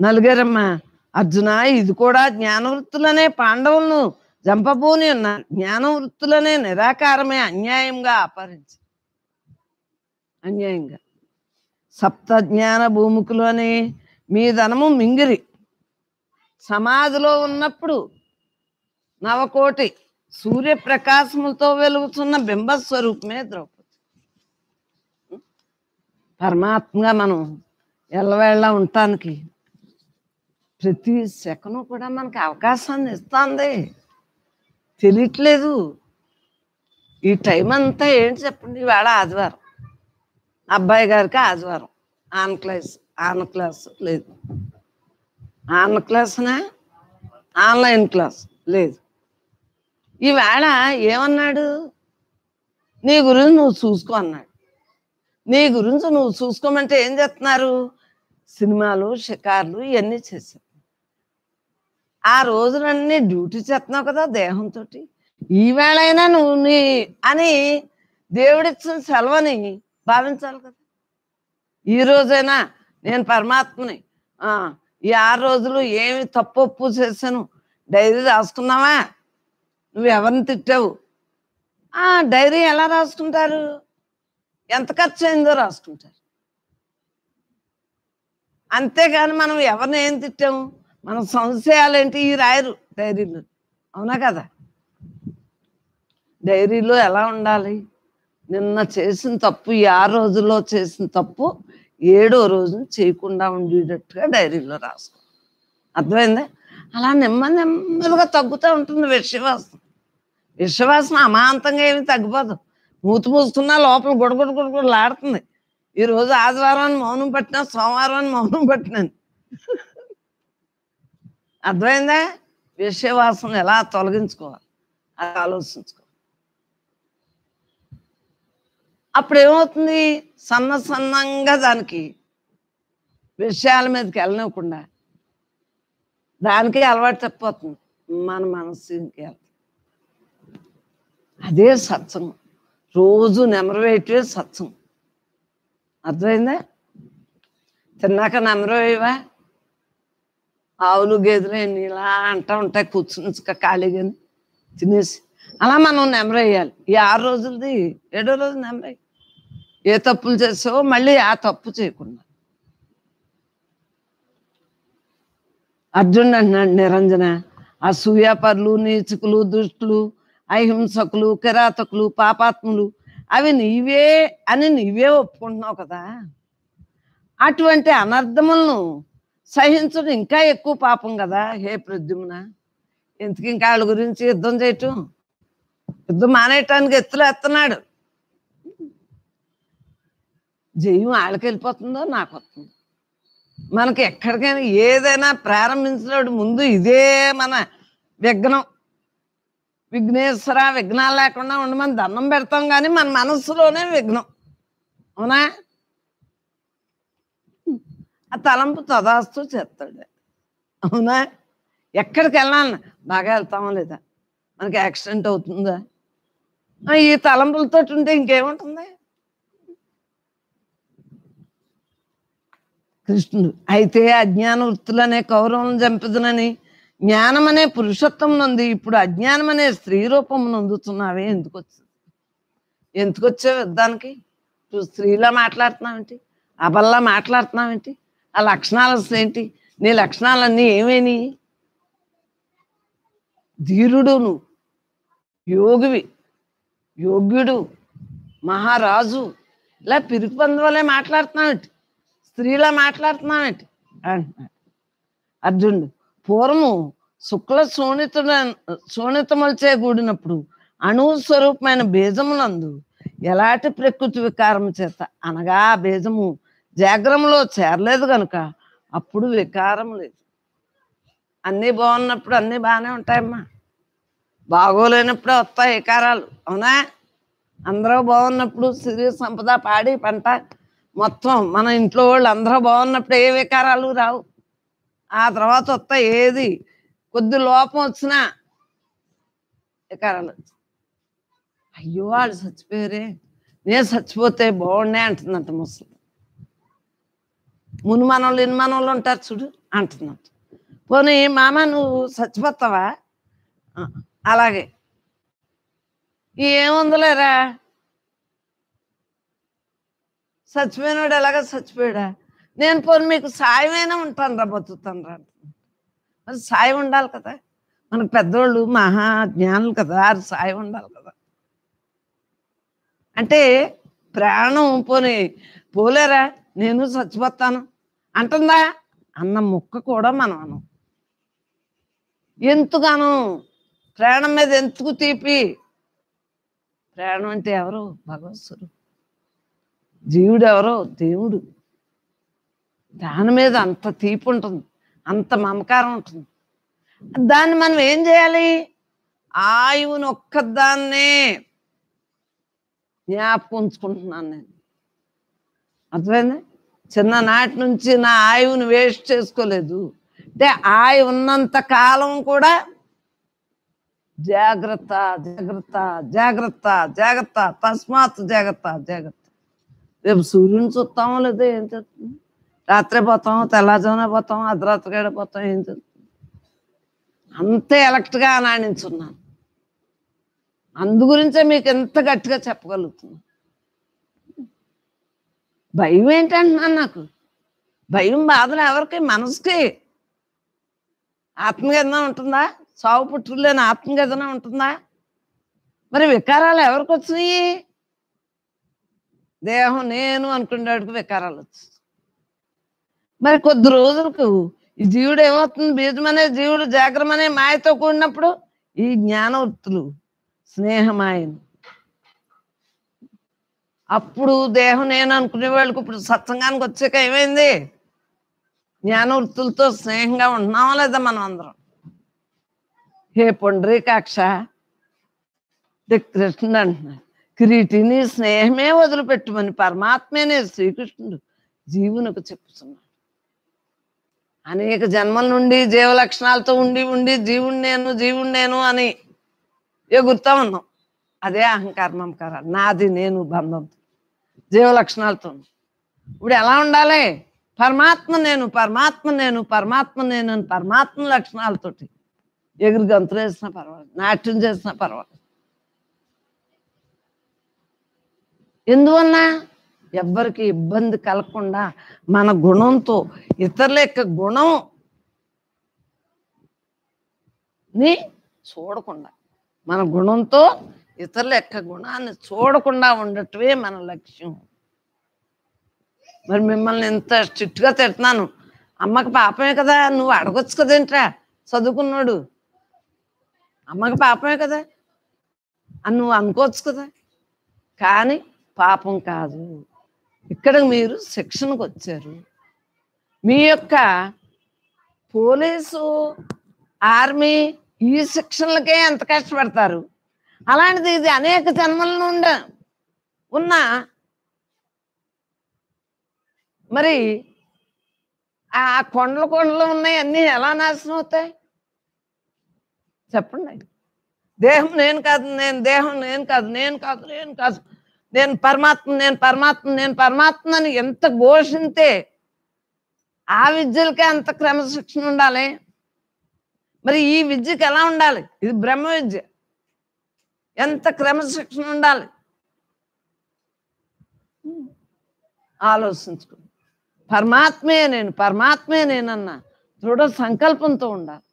నలుగురమ్మా. అర్జున ఇది కూడా జ్ఞానవృత్తులనే పాండవులను జంపబూని ఉన్నారు జ్ఞానవృత్తులనే నిరాకారమే అన్యాయంగా అపహరించి. అన్యాయంగా. సప్త జ్ఞాన భూముకులోని మీ ధనము మింగిరి. సమాధిలో ఉన్నప్పుడు నవకోటి సూర్యప్రకాశములతో వెలుగుతున్న బింబస్వరూపమే ద్రౌపది. పరమాత్మగా మనం ఎల్లవేళ్ళ ఉండటానికి ప్రతి సెకను కూడా మనకి అవకాశాన్ని ఇస్తుంది. తెలియట్లేదు ఈ టైం అంతా ఏంటి చెప్పండి? ఇవాళ ఆదివారం. అబ్బాయి గారికి ఆదివారం. ఆన్ క్లాస్ ఆన్ క్లాస్ లేదు. ఆన్ క్లాస్నా? ఆన్లైన్ క్లాస్ లేదు. ఈవేళ ఏమన్నాడు? నీ గురించి నువ్వు చూసుకో అన్నాడు. నీ గురించి నువ్వు చూసుకోమంటే ఏం చేస్తున్నారు? సినిమాలు షికార్లు ఇవన్నీ చేశారు. ఆ రోజులన్నీ డ్యూటీ చేస్తున్నావు కదా దేహంతో ఈవేళైనా నువ్వు నీ అని దేవుడిచ్చిన సెలవుని భావించాలి కదా. ఈ రోజైనా నేను పరమాత్మని ఆ, ఈ ఆరు రోజులు ఏమి తప్పు ఒప్పు చేశాను డైరీ రాసుకున్నావా? నువ్వు ఎవరిని తిట్టావు? ఆ డైరీ ఎలా రాసుకుంటారు? ఎంత ఖర్చు అయిందో రాసుకుంటారు. అంతేగాని మనం ఎవరిని ఏం తిట్టాము? మన సంశయాలు ఏంటి ఈ రాయరు డైరీలో. అవునా కదా? డైరీలో ఎలా ఉండాలి? నిన్న చేసిన తప్పు ఆ రోజుల్లో చేసిన తప్పు ఏడో రోజున చేయకుండా ఉండేటట్టుగా డైరీలో రాసుకో. అర్థమైందా? అలా నెమ్మది నెమ్మదిగా తగ్గుతూ ఉంటుంది విషవాసన. విషవాసన అమాంతంగా ఏమి తగ్గిపోదు మూతి మూసుకున్నా లోపల గుడగుడు గుడగుడు లాడుతుంది ఈ రోజు ఆదివారం అని మౌనం పట్టినా సోమవారం అని మౌనం పట్టినాను. అర్థమైందా? విషయవాసన ఎలా తొలగించుకోవాలి? అది ఆలోచించుకో. అప్పుడు ఏమవుతుంది సన్న సన్నంగా దానికి విషయాల మీదకి వెళ్ళనివ్వకుండా దానికి అలవాటు తప్పిపోతుంది. మన మనసు ఇంకెళ్తుంది అదే సత్సంగం. రోజు నెమరవేయటమే సత్సంగం. అర్థమైందా? తిన్నాక నెమరు వేయవా ఆవులు గేదెలు ఎన్ని ఇలా అంటా ఉంటాయి కూర్చుని ఖాళీగాని. తినేసి. అలా మనం నెమరేయాలి ఈ ఆరు రోజులది ఏడో రోజు నెమరేయి ఏ తప్పులు చేసావో మళ్ళీ ఆ తప్పు చేయకుండా. అర్జునుడు అంటున్నాడు నిరంజన అసూయాపరులు నీచుకులు దుష్టులు అహింసకులు కిరాతకులు పాపాత్ములు అవి నీవే అని నీవే ఒప్పుకుంటున్నావు కదా. అటువంటి అనర్థములను సహించడం ఇంకా ఎక్కువ పాపం కదా? హే ప్రద్యుమ్న. ఎందుకు ఇంకా వాళ్ళ గురించి యుద్ధం చేయటం? యుద్ధం మానేయటానికి ఎత్తులు ఎత్తున్నాడు. జయం వాళ్ళకి వెళ్ళిపోతుందో నాకు వస్తుంది. మనకి ఎక్కడికైనా ఏదైనా ప్రారంభించినప్పుడు ముందు ఇదే మన విఘ్నం. విఘ్నేశ్వర విఘ్నాలు లేకుండా ఉండమని దండం పెడతాం కానీ మన మనస్సులోనే విఘ్నం. అవునా? ఆ తలంపు తదాస్తూ చేస్తాడు. అవునా? ఎక్కడికి వెళ్ళాలన్నా బాగా వెళ్తామా లేదా? మనకి యాక్సిడెంట్ అవుతుందా? ఈ తలంపులతో ఉంటే ఇంకేముంటుంది? కృష్ణుడు అయితే అజ్ఞాన వృత్తులనే కౌరవం చంపదునని జ్ఞానం అనే పురుషత్వం నుండి ఇప్పుడు అజ్ఞానం అనే స్త్రీ రూపం నొందుతున్నావే ఎందుకు వచ్చింది ఎందుకు వచ్చావు యుద్ధానికి నువ్వు స్త్రీలా మాట్లాడుతున్నావేంటి? అబల్లా మాట్లాడుతున్నావేంటి? ఆ లక్షణాలు అసలు ఏంటి? నీ లక్షణాలన్నీ ఏమేని ధీరుడు నువ్వు యోగివి యోగ్యుడు మహారాజు. ఇలా పిరికి పందువలే మాట్లాడుతున్నామేంటి స్త్రీలా మాట్లాడుతున్నామేంటి అంటున్నాడు. అర్జునుడు పూర్వము శుక్ల శోణితుడ శోణితములచే కూడినప్పుడు అణువు స్వరూపమైన బీజములందు ఎలాంటి ప్రకృతి వికారం చేత అనగా బీజము జాగ్రమలో చేరలేదు కనుక అప్పుడు వికారం లేదు. అన్నీ బాగున్నప్పుడు అన్నీ బాగానే ఉంటాయమ్మా. బాగోలేనప్పుడే వస్తాయి వికారాలు అవునా? అందరూ బాగున్నప్పుడు సిరి సంపద పాడి పంట. మొత్తం మన ఇంట్లో వాళ్ళు అందరూ బాగున్నప్పుడు ఏ వికారాలు రావు. ఆ తర్వాత వస్తాయి ఏది? కొద్ది లోపం వచ్చినా వికారాలు అయ్యో వాళ్ళు చచ్చిపోయారే. నేను చచ్చిపోతే బాగుండే అంటుందంట ముసలి. ముని మనోళ్ళు ఇన్ని మనోళ్ళు ఉంటారు చూడు అంటున్నట్టు పోనీ మామ నువ్వు చచ్చిపోతావా అలాగే. ఏముందిలేరా? చచ్చిపోయినాడు ఎలాగ చచ్చిపోయాడా నేను పోనీ మీకు సాయమైనా ఉంటాను రా బతుకుతాను రా అంటున్నాడు. మరి సాయం ఉండాలి కదా. మనకు పెద్దోళ్ళు మహా జ్ఞానులు కదా అది సాయం ఉండాలి కదా. అంటే ప్రాణం పోనీ పోలేరా? నేను చచ్చిపోతాను అంటుందా? అన్న ముక్క కూడా మనం అనం ఎంతగానో ప్రాణం మీద ఎందుకు తీపి? ప్రాణం అంటే ఎవరు? భగవత్సుడు. జీవుడు ఎవరో? దేవుడు. దాని మీద అంత తీపి ఉంటుంది. అంత మమకారం ఉంటుంది. దాన్ని మనం ఏం చేయాలి? ఆయువుని ఒక్కదాన్నే జ్ఞాపకం ఉంచుకుంటున్నాను నేను. అర్థమైంది? చిన్ననాటి నుంచి నా ఆయువుని వేస్ట్ చేసుకోలేదు. అంటే ఆయ ఉన్నంత కాలం కూడా జాగ్రత్త జాగ్రత్త జాగ్రత్త జాగ్రత్త తస్మాత్ జాగ్రత్త జాగ్రత్త. రేపు సూర్యుని చూస్తామో లేదో ఏం చేస్తుంది రాత్రి పోతాం తెల్లజామున పోతాం అర్ధరాత్రి గడ పోతాం ఏం చేస్తుంది అంతే ఎలక్ట్గా నాణించున్నాను. అందు గురించే మీకు ఎంత గట్టిగా చెప్పగలుగుతున్నాను. భయం ఏంటంటున్నాను నాకు? భయం బాధలు ఎవరికి? మనసుకి. ఆత్మకి ఏదైనా ఉంటుందా? సావు పుట్టులు లేని ఆత్మకి ఏదైనా ఉంటుందా? మరి వికారాలు ఎవరికి వచ్చినాయి? దేహం నేను అనుకునేవాడికి వికారాలు వచ్చాయి మరి కొద్ది రోజులకు ఈ జీవుడు ఏమవుతుంది? బీజమనే జీవుడు జాగ్రమనే మాయతో కూడినప్పుడు ఈ జ్ఞానవృత్తులు స్నేహమాయను అప్పుడు దేహం నేను అనుకునే వాళ్ళకి ఇప్పుడు సత్సంగానికి వచ్చాక ఏమైంది? జ్ఞానవృత్తులతో స్నేహంగా ఉంటున్నామా లేదా మనం అందరం? హే పొండరీకాక్ష కృష్ణుడు అంటున్నాడు. కిరీటిని స్నేహమే వదిలిపెట్టుమని పరమాత్మేనే శ్రీకృష్ణుడు జీవునకు చెప్పుతున్నాడు అనేక జన్మల నుండి జీవ లక్షణాలతో ఉండి ఉండి జీవుడు నేను జీవుడు నేను అని ఎగురుతా ఉన్నాం. అదే అహంకారం మమకారం నాది నేను బంధంతో జీవ లక్షణాలతో ఇప్పుడు ఎలా ఉండాలి? పరమాత్మ నేను పరమాత్మ నేను పరమాత్మ నేను అని పరమాత్మ లక్షణాలతోటి ఎగురు గంతులు వేసినా పర్వాలేదు నాట్యం చేసినా పర్వాలేదు. ఎందువల్ల ఎవ్వరికి ఇబ్బంది కలగకుండా మన గుణంతో ఇతరుల యొక్క గుణం ని చూడకుండా మన గుణంతో ఇతరుల యొక్క గుణాన్ని చూడకుండా ఉండటమే మన లక్ష్యం. మరి మిమ్మల్ని ఎంత స్ట్రిక్ట్గా తిడుతున్నాను. అమ్మకి పాపమే కదా నువ్వు అడగొచ్చు కదేంట్రా? చదువుకున్నాడు. అమ్మకి పాపమే కదా. అని నువ్వు అనుకోవచ్చు కదా. కానీ పాపం కాదు. ఇక్కడ మీరు శిక్షణకు వచ్చారు. మీ యొక్క పోలీసు ఆర్మీ ఈ శిక్షణలకే ఎంత కష్టపడతారు? అలాంటిది ఇది అనేక జన్మల నుండి ఉన్న మరి ఆ కొండలు కొండలు ఉన్నాయి అన్నీ ఎలా నాశనం అవుతాయి? చెప్పండి. దేహం నేను కాదు నేను దేహం నేను కాదు నేను కాదు నేను కాదు నేను పరమాత్మ నేను పరమాత్మ నేను పరమాత్మ అని ఎంత ఘోషింతే ఆ విద్యలకే అంత క్రమశిక్షణ ఉండాలి. మరి ఈ విద్యకి ఎలా ఉండాలి? ఇది బ్రహ్మ విద్య ఎంత క్రమశిక్షణ ఉండాలి? ఆలోచించుకో పరమాత్మే నేను పరమాత్మే నేనన్న దృఢ సంకల్పంతో ఉండాలి.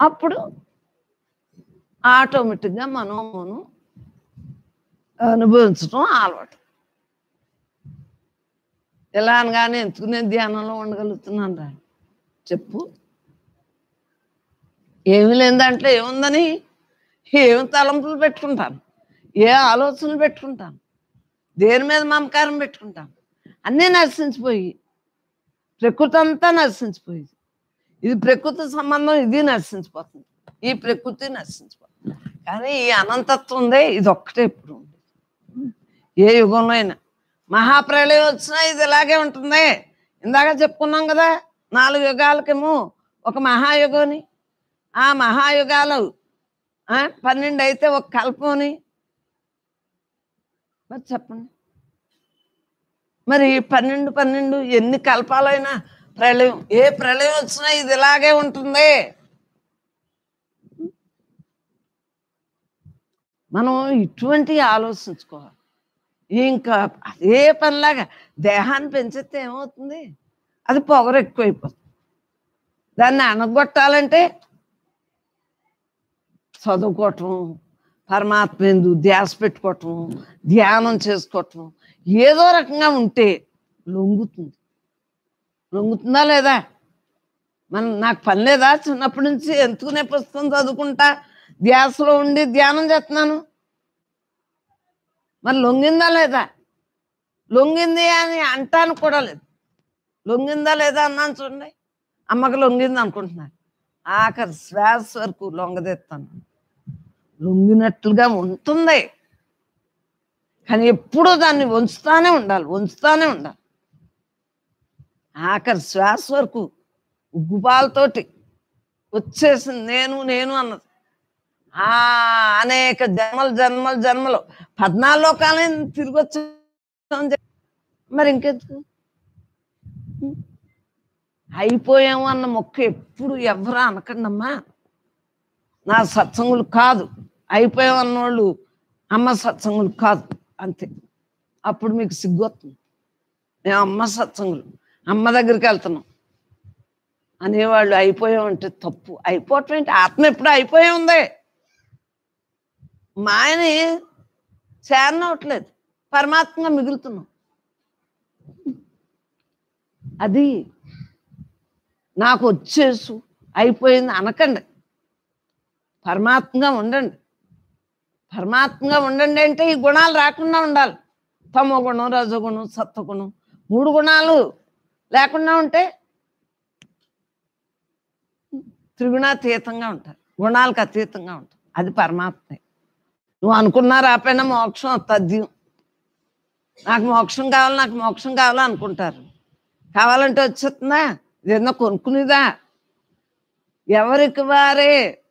అప్పుడు ఆటోమేటిక్గా మనోమోను అనుభవించడం అలవాటు. ఇలా అనగానే ఎందుకు నేను ధ్యానంలో ఉండగలుగుతున్నాను రా? చెప్పు. ఏమి లేని దాంట్లో ఏముందని ఏం తలంపులు పెట్టుకుంటాను? ఏ ఆలోచనలు పెట్టుకుంటాను? దేని మీద మమకారం పెట్టుకుంటాను? అన్నీ నశించిపోయి ప్రకృతి అంతా నశించిపోయింది. ఇది ప్రకృతి సంబంధం ఇది నశించిపోతుంది. ఈ ప్రకృతి నశించిపోతుంది. కానీ ఈ అనంతత్వం ఉందే ఇది ఒక్కటే ఇప్పుడు ఉంది ఏ యుగంలో అయినా. మహాప్రళయం వచ్చినా ఇది ఇలాగే ఉంటుంది. ఇందాక చెప్పుకున్నాం కదా నాలుగు యుగాలకేమో ఒక మహాయుగం ఆ మహాయుగాలు పన్నెండు అయితే ఒక కల్పని మరి చెప్పండి. మరి పన్నెండు పన్నెండు ఎన్ని కల్పాలైనా ప్రళయం ఏ ప్రళయం వచ్చినా ఇది ఇలాగే ఉంటుంది. మనం ఇటువంటి ఆలోచించుకోవాలి. ఇంకా అదే పనిలాగా దేహాన్ని పెంచితే ఏమవుతుంది? అది పొగరు ఎక్కువైపోతుంది దాన్ని అనగొట్టాలంటే చదువుకోవటం పరమాత్మ ఎందు ధ్యాస పెట్టుకోవటం ధ్యానం చేసుకోవటం ఏదో రకంగా ఉంటే లొంగుతుంది. లొంగుతుందా లేదా? మన నాకు పని లేదా? చిన్నప్పటి నుంచి ఎందుకునే పుస్తకం చదువుకుంటా? ధ్యాసలో ఉండి ధ్యానం చేస్తున్నాను. మరి లొంగిందా లేదా? లొంగింది అని అంటాను కూడా లేదు. లొంగిందా లేదా అన్నాను చూడండి. అమ్మకి లొంగింది అనుకుంటున్నాను ఆఖరి శ్వాస వరకు లొంగదెత్తాను లొంగినట్లుగా ఉంటుంది. కానీ ఎప్పుడూ దాన్ని వంచుతానే ఉండాలి వంచుతానే ఉండాలి. ఆఖరి శ్వాస వరకు ఉగ్గుపాలతోటి వచ్చేసింది నేను నేను అన్నది. ఆ అనేక జన్మలు జన్మలు జన్మలు. పద్నాలుగు లోకాలే తిరిగి వచ్చే మరి ఇంకెందుకు? అయిపోయాము అన్న మొక్క ఎప్పుడు ఎవరు అనకండమ్మా? నా సత్సంగులు కాదు. అయిపోయాం అన్నోళ్ళు అమ్మ సత్సంగులు కాదు అంతే. అప్పుడు మీకు సిగ్గొస్తుంది మేము అమ్మ సత్సంగులు అమ్మ దగ్గరికి వెళ్తున్నాం. అనేవాళ్ళు అయిపోయామంటే తప్పు. అయిపోవటం ఏంటి? ఆత్మ ఎప్పుడు అయిపోయే ఉంది. మాయని చేరనవట్లేదు పరమాత్మగా మిగులుతున్నాం. అది నాకు వచ్చేసు అయిపోయింది అనకండి. పరమాత్మగా ఉండండి. ధర్మాత్మగా ఉండండి అంటే ఈ గుణాలు రాకుండా ఉండాలి. తమో గుణం రజగుణం సత్వగుణం మూడు గుణాలు లేకుండా ఉంటే త్రిగుణాతీతంగా ఉంటారు. గుణాలకు అతీతంగా ఉంటారు. అది పరమాత్మే. నువ్వు అనుకున్నా రాపోయినా మోక్షం తథ్యం నాకు మోక్షం కావాలి నాకు మోక్షం కావాలి అనుకుంటారు. కావాలంటే వచ్చేస్తుందా? ఏదన్నా కొనుక్కునేదా? ఎవరికి వారే?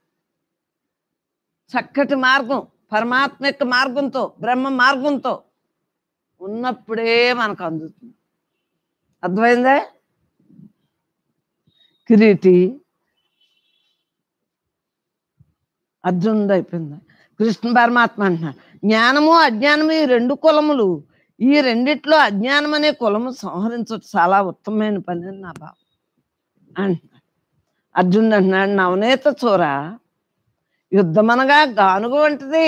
చక్కటి మార్గం. పరమాత్మ యొక్క మార్గంతో బ్రహ్మ మార్గంతో ఉన్నప్పుడే మనకు అందుతుంది. అర్థమైందే? కిరీటి అర్జునుడు అయిపోయింది కృష్ణ పరమాత్మ అంటున్నాడు జ్ఞానము అజ్ఞానము ఈ రెండు కులములు ఈ రెండిట్లో అజ్ఞానం అనే కులము సంహరించడం చాలా ఉత్తమమైన పని అని నా భావం. అంటున్నాడు అర్జునుడు అంటున్నాడు నవనేత చూరా యుద్ధమనగా గానుగు వంటిది.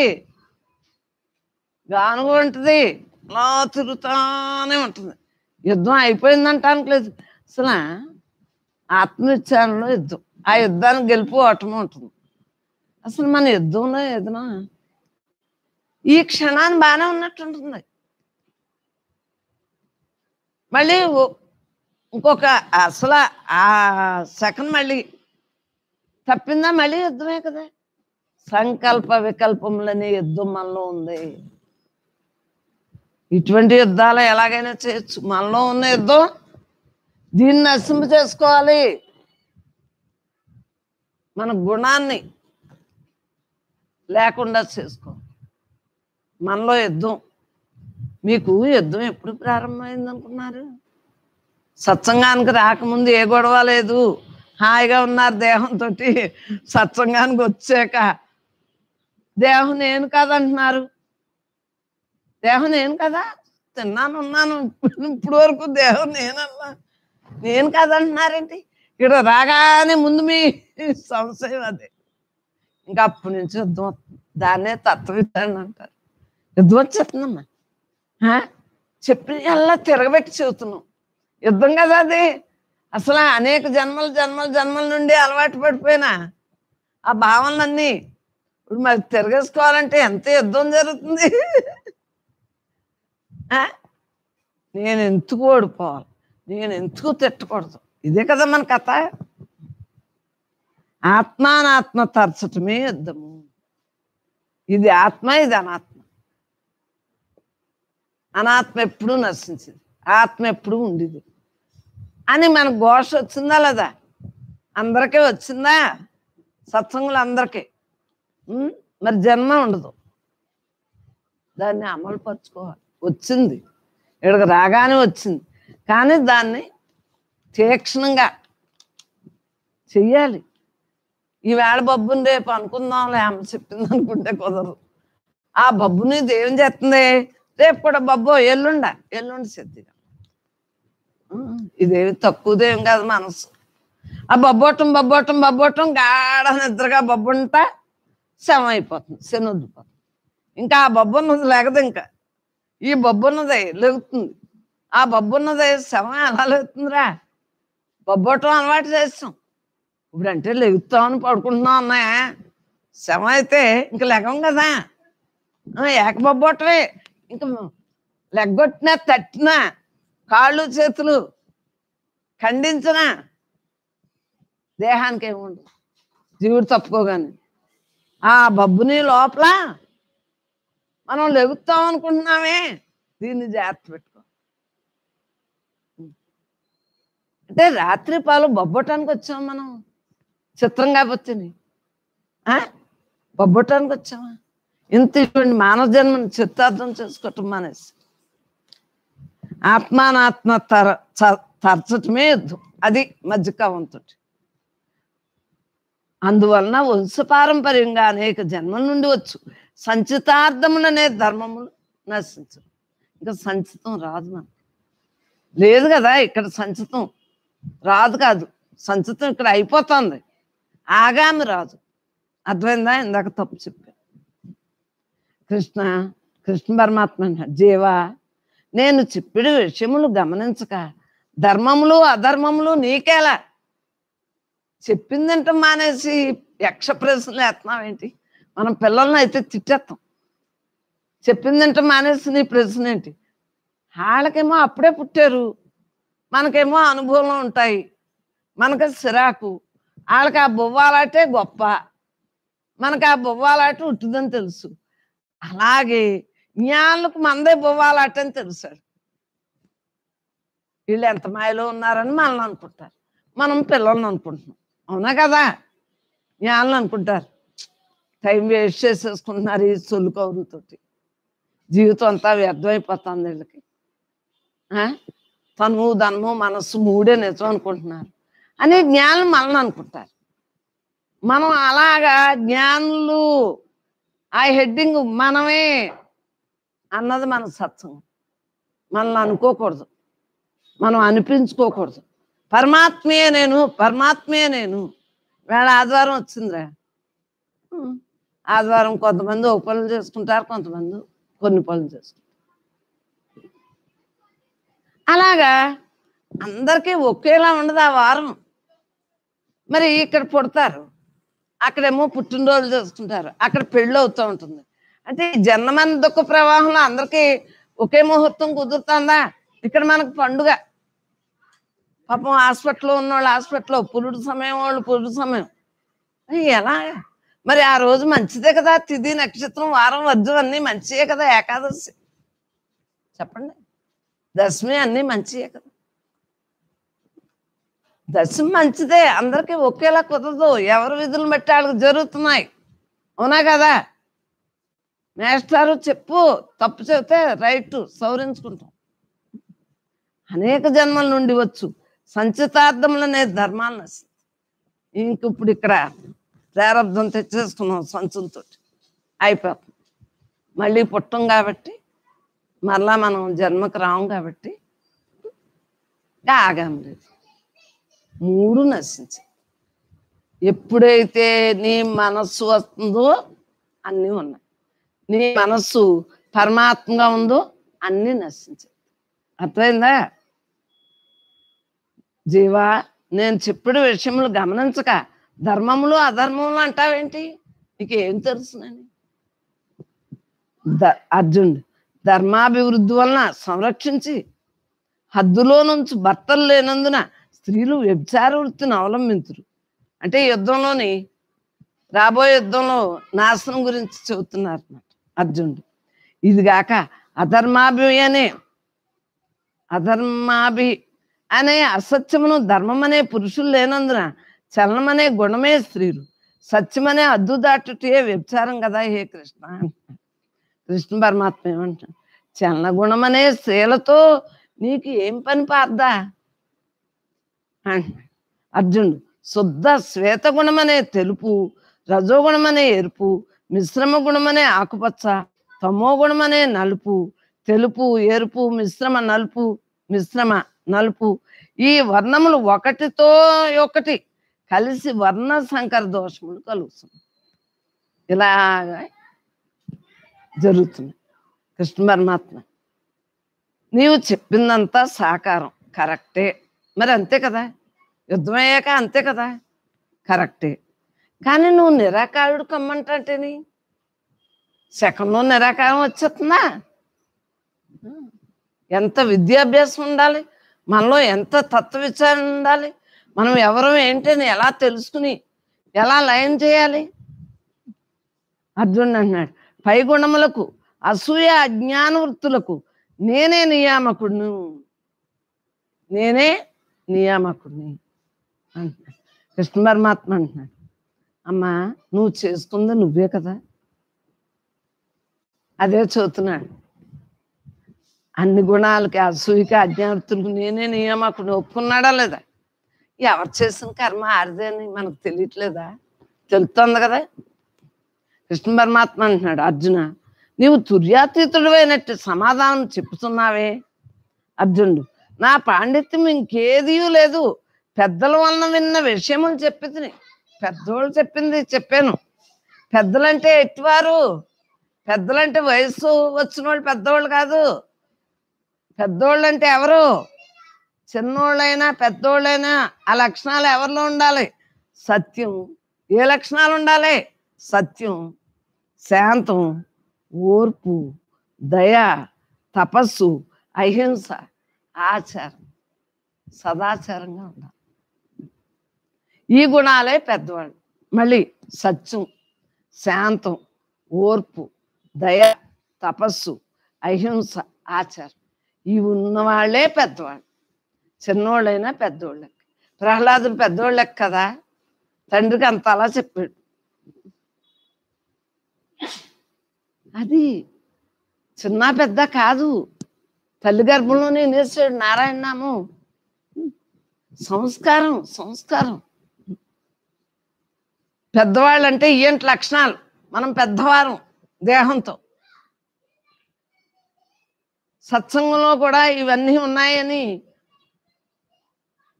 గానుగు వంటిది. అలా తిరుగుతానే ఉంటుంది. యుద్ధం అయిపోయిందంటానికి లేదు. అసలు ఆత్మవిచారణలో యుద్ధం. ఆ యుద్ధానికి గెలుపు ఓటమి ఉంటుంది. అసలు మన యుద్ధంలో ఏదైనా ఈ క్షణాన్ని బాగానే ఉన్నట్టుంటుంది మళ్ళీ ఇంకొక అసలు ఆ సెకండ్ మళ్ళీ తప్పిందా మళ్ళీ యుద్ధమే కదా. సంకల్ప వికల్పములనే యుద్ధం మనలో ఉంది. ఇటువంటి యుద్ధాలు ఎలాగైనా చేయొచ్చు. మనలో ఉన్న యుద్ధం దీన్ని నశింప చేసుకోవాలి. మన గుణాన్ని లేకుండా చేసుకో. మనలో యుద్ధం. మీకు యుద్ధం ఎప్పుడు ప్రారంభమైంది అనుకున్నారు? సత్సంగానికి రాకముందు ఏ గొడవ లేదు. హాయిగా ఉన్నారు దేహంతో సత్సంగానికి వచ్చాక దేహం నేను కాదంటున్నారు దేహం నేను కదా? తిన్నాను ఉన్నాను. ఇప్పుడు వరకు దేహం నేనన్నా నేను కాదంటున్నారేంటి ఇక్కడ రాగానే ముందు మీ సంశయం అదే. ఇంకా అప్పటి నుంచి యుద్ధం దాన్నే తత్వవిధానం అంటారు. యుద్ధం వచ్చేస్తుందమ్మా చెప్పిన అలా తిరగబెట్టి చెబుతున్నాం. యుద్ధం కదా అది. అసలు అనేక జన్మల జన్మల జన్మల నుండి అలవాటు పడిపోయినా ఆ భావనలన్నీ ఇప్పుడు మరి తిరగేసుకోవాలంటే ఎంత యుద్ధం జరుగుతుంది? ఆ? నేను ఎందుకు ఓడిపోవాలి? నేను ఎందుకు తిట్టకూడదు? ఇదే కదా మన కథ. ఆత్మానాత్మ తరచటమే యుద్ధము. ఇది ఆత్మ ఇది అనాత్మ. అనాత్మ ఎప్పుడూ నశించింది. ఆత్మ ఎప్పుడూ ఉండేది. అని మన ఘోష వచ్చిందా లేదా? అందరికీ వచ్చిందా? సత్సంగులు అందరికీ మరి జన్మ ఉండదు. దాన్ని అమలు పరుచుకోవాలి. వచ్చింది. ఇక్కడికి రాగానే వచ్చింది. కానీ దాన్ని తీక్షణంగా చెయ్యాలి. ఈవేళ బబ్బుని రేపు అనుకుందాంలే అమ్మ చెప్పింది అనుకుంటే కుదరదు. ఆ బబ్బుని ఏం చేస్తుంది? రేపు కూడా బబ్బు ఎల్లుండ ఎల్లుండి సిద్ధిగా ఇదేమి తక్కువదేం కాదు మనసు. ఆ బొబ్బోటం బొబ్బోటం బొబ్బోటం గాఢ నిద్రగా బొబ్బుంటా శవం అయిపోతుంది శనొద్దిపోతుంది. ఇంకా ఆ బొబ్బున్నది లేకదు ఇంకా ఈ బొబ్బున్నది లెగుతుంది. ఆ బొబ్బున్నది శవం ఎలా లెగుతుందిరా? బొబ్బటం అలవాటు చేస్తాం. ఇప్పుడంటే లెగుతామని పడుకుంటున్నాం అన్నా శవం అయితే ఇంకా లెగం కదా. ఆ, ఏకబొబ్బోటమే ఇంకా లెగ్గొట్టినా తట్టినా కాళ్ళు చేతులు ఖండించిన దేహానికి ఏముండదు. జీవుడు తప్పుకోగానే. ఆ బబ్బుని లోపల మనం లెగుతాం అనుకుంటున్నామే. దీన్ని జాగ్రత్త పెట్టుకో. అంటే రాత్రి పాలు బొబ్బటానికి వచ్చాం మనం. చిత్రం కాకపోతే బొబ్బటానికి వచ్చామా? ఇంత ఇటువంటి మానవ జన్మను చిత్తార్థం చేసుకోవటం మానేసి. ఆత్మానాత్మ తర చ- తరచటమే యుద్ధం. అది మధ్యకావంతో అందువలన వంశపారంపర్యంగా అనేక జన్మల నుండి వచ్చు. సంచితార్థములనే ధర్మములు నశించు. ఇంకా సంచితం రాదు మనకి. లేదు కదా ఇక్కడ సంచితం రాదు కాదు. సంచితం ఇక్కడ అయిపోతుంది. ఆగామి రాదు. అర్థమైందా? ఇందాక తప్పు చెప్పా కృష్ణ కృష్ణ పరమాత్మ జీవా నేను చెప్పిన విషయములు గమనించక ధర్మములు అధర్మములు నీకేలా? చెప్పిందంటే మానేసి యక్ష ప్రశ్నలు వేస్తున్నాం ఏంటి మనం పిల్లల్ని అయితే తిట్టేస్తాం. చెప్పిందంటే మానేసి నీ ప్రశ్న ఏంటి? వాళ్ళకేమో అప్పుడే పుట్టారు. మనకేమో అనుభవం ఉంటాయి. మనకి సిరాకు. వాళ్ళకి ఆ బొవ్వాలాటే గొప్ప. మనకు ఆ బొవ్వాలాట ఉంటుందని తెలుసు. అలాగే జ్ఞానులకు మందే బొవ్వాలాట అని తెలుసాడు. వీళ్ళు ఎంత మాయలో ఉన్నారని మనల్ని అనుకుంటారు. మనం పిల్లల్ని అనుకుంటున్నాం. అవునా కదా? జ్ఞానం అనుకుంటారు. టైం వేస్ట్ చేసేసుకుంటున్నారు ఈ సొల్లు కౌరులతోటి జీవితం అంతా వ్యర్థమైపోతుంది వీళ్ళకి. తనువు ధనము మనస్సు మూడే నిజం అనుకుంటున్నారు. అని జ్ఞానం మనల్ని అనుకుంటారు. మనం అలాగా జ్ఞానులు. ఆ హెడ్డింగ్ మనమే అన్నది మన సత్సంగం. మనల్ని అనుకోకూడదు. మనం అనిపించుకోకూడదు. పరమాత్మయే నేను పరమాత్మయే నేను. వేళ ఆదివారం వచ్చిందిరా. ఆదివారం కొంతమంది ఒక పనులు చేసుకుంటారు కొంతమంది కొన్ని పనులు చేసుకుంటారు. అలాగా అందరికీ ఒకేలా ఉండదు ఆ వారం. మరి ఇక్కడ పుడతారు. అక్కడేమో పుట్టినరోజు చేసుకుంటారు. అక్కడ పెళ్ళి అవుతూ ఉంటుంది. అంటే ఈ జన్మమైన దుఃఖ ప్రవాహంలో అందరికీ ఒకే ముహూర్తం కుదురుతుందా? ఇక్కడ మనకు పండుగ. పాపం హాస్పిటల్లో ఉన్నవాళ్ళు హాస్పిటల్లో పురుడు సమయం వాళ్ళు పురుడు సమయం. ఎలా? మరి ఆ రోజు మంచిదే కదా తిది నక్షత్రం వారం వర్జం అన్నీ మంచియే కదా ఏకాదశి. చెప్పండి. దశమి అన్నీ మంచియే కదా. దశమి మంచిదే అందరికీ ఒకేలా కుదరదు. ఎవరి విధులు బట్టి వాళ్ళకి జరుగుతున్నాయి. అవునా కదా? మేస్టారు చెప్పు తప్పు చెబితే రైట్ సవరించుకుంటాం. అనేక జన్మల నుండి వచ్చు. సంచితార్థములనే ధర్మాలు నశించి. ఇంక ఇప్పుడు ఇక్కడ ప్రారంభం తెచ్చేసుకున్నాం సంచులతో అయిపోతుంది. మళ్ళీ పుట్టం కాబట్టి మరలా మనం జన్మకు రాము కాబట్టి ఇంకా ఆగాం లేదు. మూడు నశించాయి ఎప్పుడైతే నీ మనస్సు వస్తుందో అన్నీ ఉన్నాయి. నీ మనస్సు పరమాత్మగా ఉందో అన్నీ నశించాయి అర్థమైందా? జీవా నేను చెప్పిన విషయములు గమనించక ధర్మములు అధర్మములు అంటావేంటి? నీకేం తెలుసునని ద అర్జునుడు ధర్మాభివృద్ధి వలన సంరక్షించి హద్దులో నుంచి భర్తలు లేనందున స్త్రీలు వ్యభిచార వృత్తిని అవలంబించరు అంటే యుద్ధంలోని రాబోయే యుద్ధంలో నాశనం గురించి చెబుతున్నారు అన్నమాట అర్జునుడు ఇది గాక అధర్మాభి అనే అధర్మాభి అనే అసత్యమును ధర్మం అనే పురుషులు లేనందున చలనమనే గుణమే స్త్రీలు. సత్యమనే అద్దు దాటుటే వ్యభిచారం కదా హే కృష్ణ. కృష్ణ పరమాత్మ ఏమంటాడు? చలన గుణమనే స్త్రీలతో నీకు ఏం పని పార్దా అర్జునుడు శుద్ధ శ్వేత గుణమనే తెలుపు రజోగుణమనే ఎరుపు మిశ్రమ గుణమనే ఆకుపచ్చ తమో గుణమనే నలుపు తెలుపు ఎరుపు మిశ్రమ నలుపు మిశ్రమ నలుపు. ఈ వర్ణములు ఒకటితో ఒకటి కలిసి వర్ణ సంకర దోషములు కలుగుతుంది. ఇలాగా జరుగుతుంది. కృష్ణ పరమాత్మ నీవు చెప్పిందంతా సాకారం. కరెక్టే. మరి అంతే కదా? యుద్ధం అయ్యాక అంతే కదా? కరెక్టే. కానీ నువ్వు నిరాకారుడు కమ్మంటేని సెకండ్లో నిరాకారం వచ్చేస్తుందా? ఎంత విద్యాభ్యాసం ఉండాలి? మనలో ఎంత తత్వవిచారణ ఉండాలి? మనం ఎవరు ఏంటని ఎలా తెలుసుకుని ఎలా లయం చేయాలి? అర్జునుడు అంటున్నాడు పై గుణములకు అసూయ అజ్ఞాన వృత్తులకు నేనే నియామకుడును. నేనే నియామకుడిని అంటున్నాడు. కృష్ణ పరమాత్మ అంటున్నాడు అమ్మా నువ్వు చేసుకుంది నువ్వే కదా? అదే చదువుతున్నాడు అన్ని గుణాలకి అసూయకి అజ్ఞాతులకు నేనే నియామకుడిని ఒప్పుకున్నాడా లేదా? ఎవరు చేసిన కర్మ ఆరిదే అని మనకు తెలియట్లేదా? తెలుస్తుంది కదా? కృష్ణ పరమాత్మ అంటున్నాడు అర్జున నీవు తుర్యాతీతుడు అయినట్టు సమాధానం చెప్తున్నావే అర్జునుడు నా పాండిత్యం ఇంకేదీ లేదు. పెద్దల వలన విన్న విషయములు చెప్పింది పెద్దోళ్ళు చెప్పింది చెప్పాను. పెద్దలంటే ఎట్టివారు? పెద్దలంటే వయసు వచ్చిన వాళ్ళు పెద్దవాళ్ళు కాదు. పెద్దోళ్ళు అంటే ఎవరు? చిన్నోళ్ళైనా పెద్దోళ్ళైనా ఆ లక్షణాలు ఎవరిలో ఉండాలి? సత్యం. ఏ లక్షణాలు ఉండాలి? సత్యం. శాంతం. ఓర్పు. దయ. తపస్సు. అహింస. ఆచారం. సదాచారంగా ఉండాలి. ఈ గుణాలే పెద్దవాళ్ళు. మళ్ళీ సత్యం శాంతం ఓర్పు దయ తపస్సు అహింస ఆచారం. ఈ ఉన్నవాళ్ళే పెద్దవాళ్ళు. చిన్నోళ్ళైనా పెద్దోళ్ళకి. ప్రహ్లాదుడు పెద్దోళ్ళకి కదా? తండ్రికి అంత అలా చెప్పాడు. అది చిన్న పెద్ద కాదు. తల్లి గర్భంలోనే నేర్చాడు నారాయణ నామం సంస్కారం సంస్కారం. పెద్దవాళ్ళు అంటే ఏంటి లక్షణాలు. మనం పెద్దవారం దేహంతో. సత్సంగంలో కూడా ఇవన్నీ ఉన్నాయని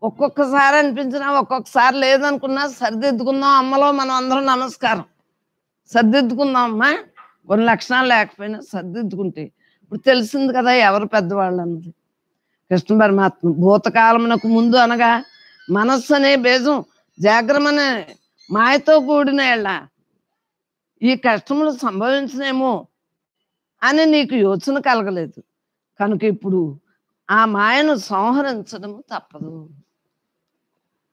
ఒక్కొక్కసారి అనిపించినా ఒక్కొక్కసారి లేదనుకున్నా సరిదిద్దుకుందాం అమ్మలో మనం అందరం నమస్కారం. సర్దిద్దుకుందాం అమ్మా కొన్ని లక్షణాలు లేకపోయినా సర్దిద్దుకుంటే. ఇప్పుడు తెలిసింది కదా ఎవరు పెద్దవాళ్ళు అన్నది. కృష్ణ పరమాత్మ భూతకాలమునకు ముందు అనగా మనస్సు అనే బేజం జాగ్రమనే మాయతో కూడిన ఏళ్ళ. ఈ కష్టములు సంభవించినేమో అని నీకు యోచన కలగలేదు. కనుక ఇప్పుడు ఆ మాయను సంహరించడము తప్పదు.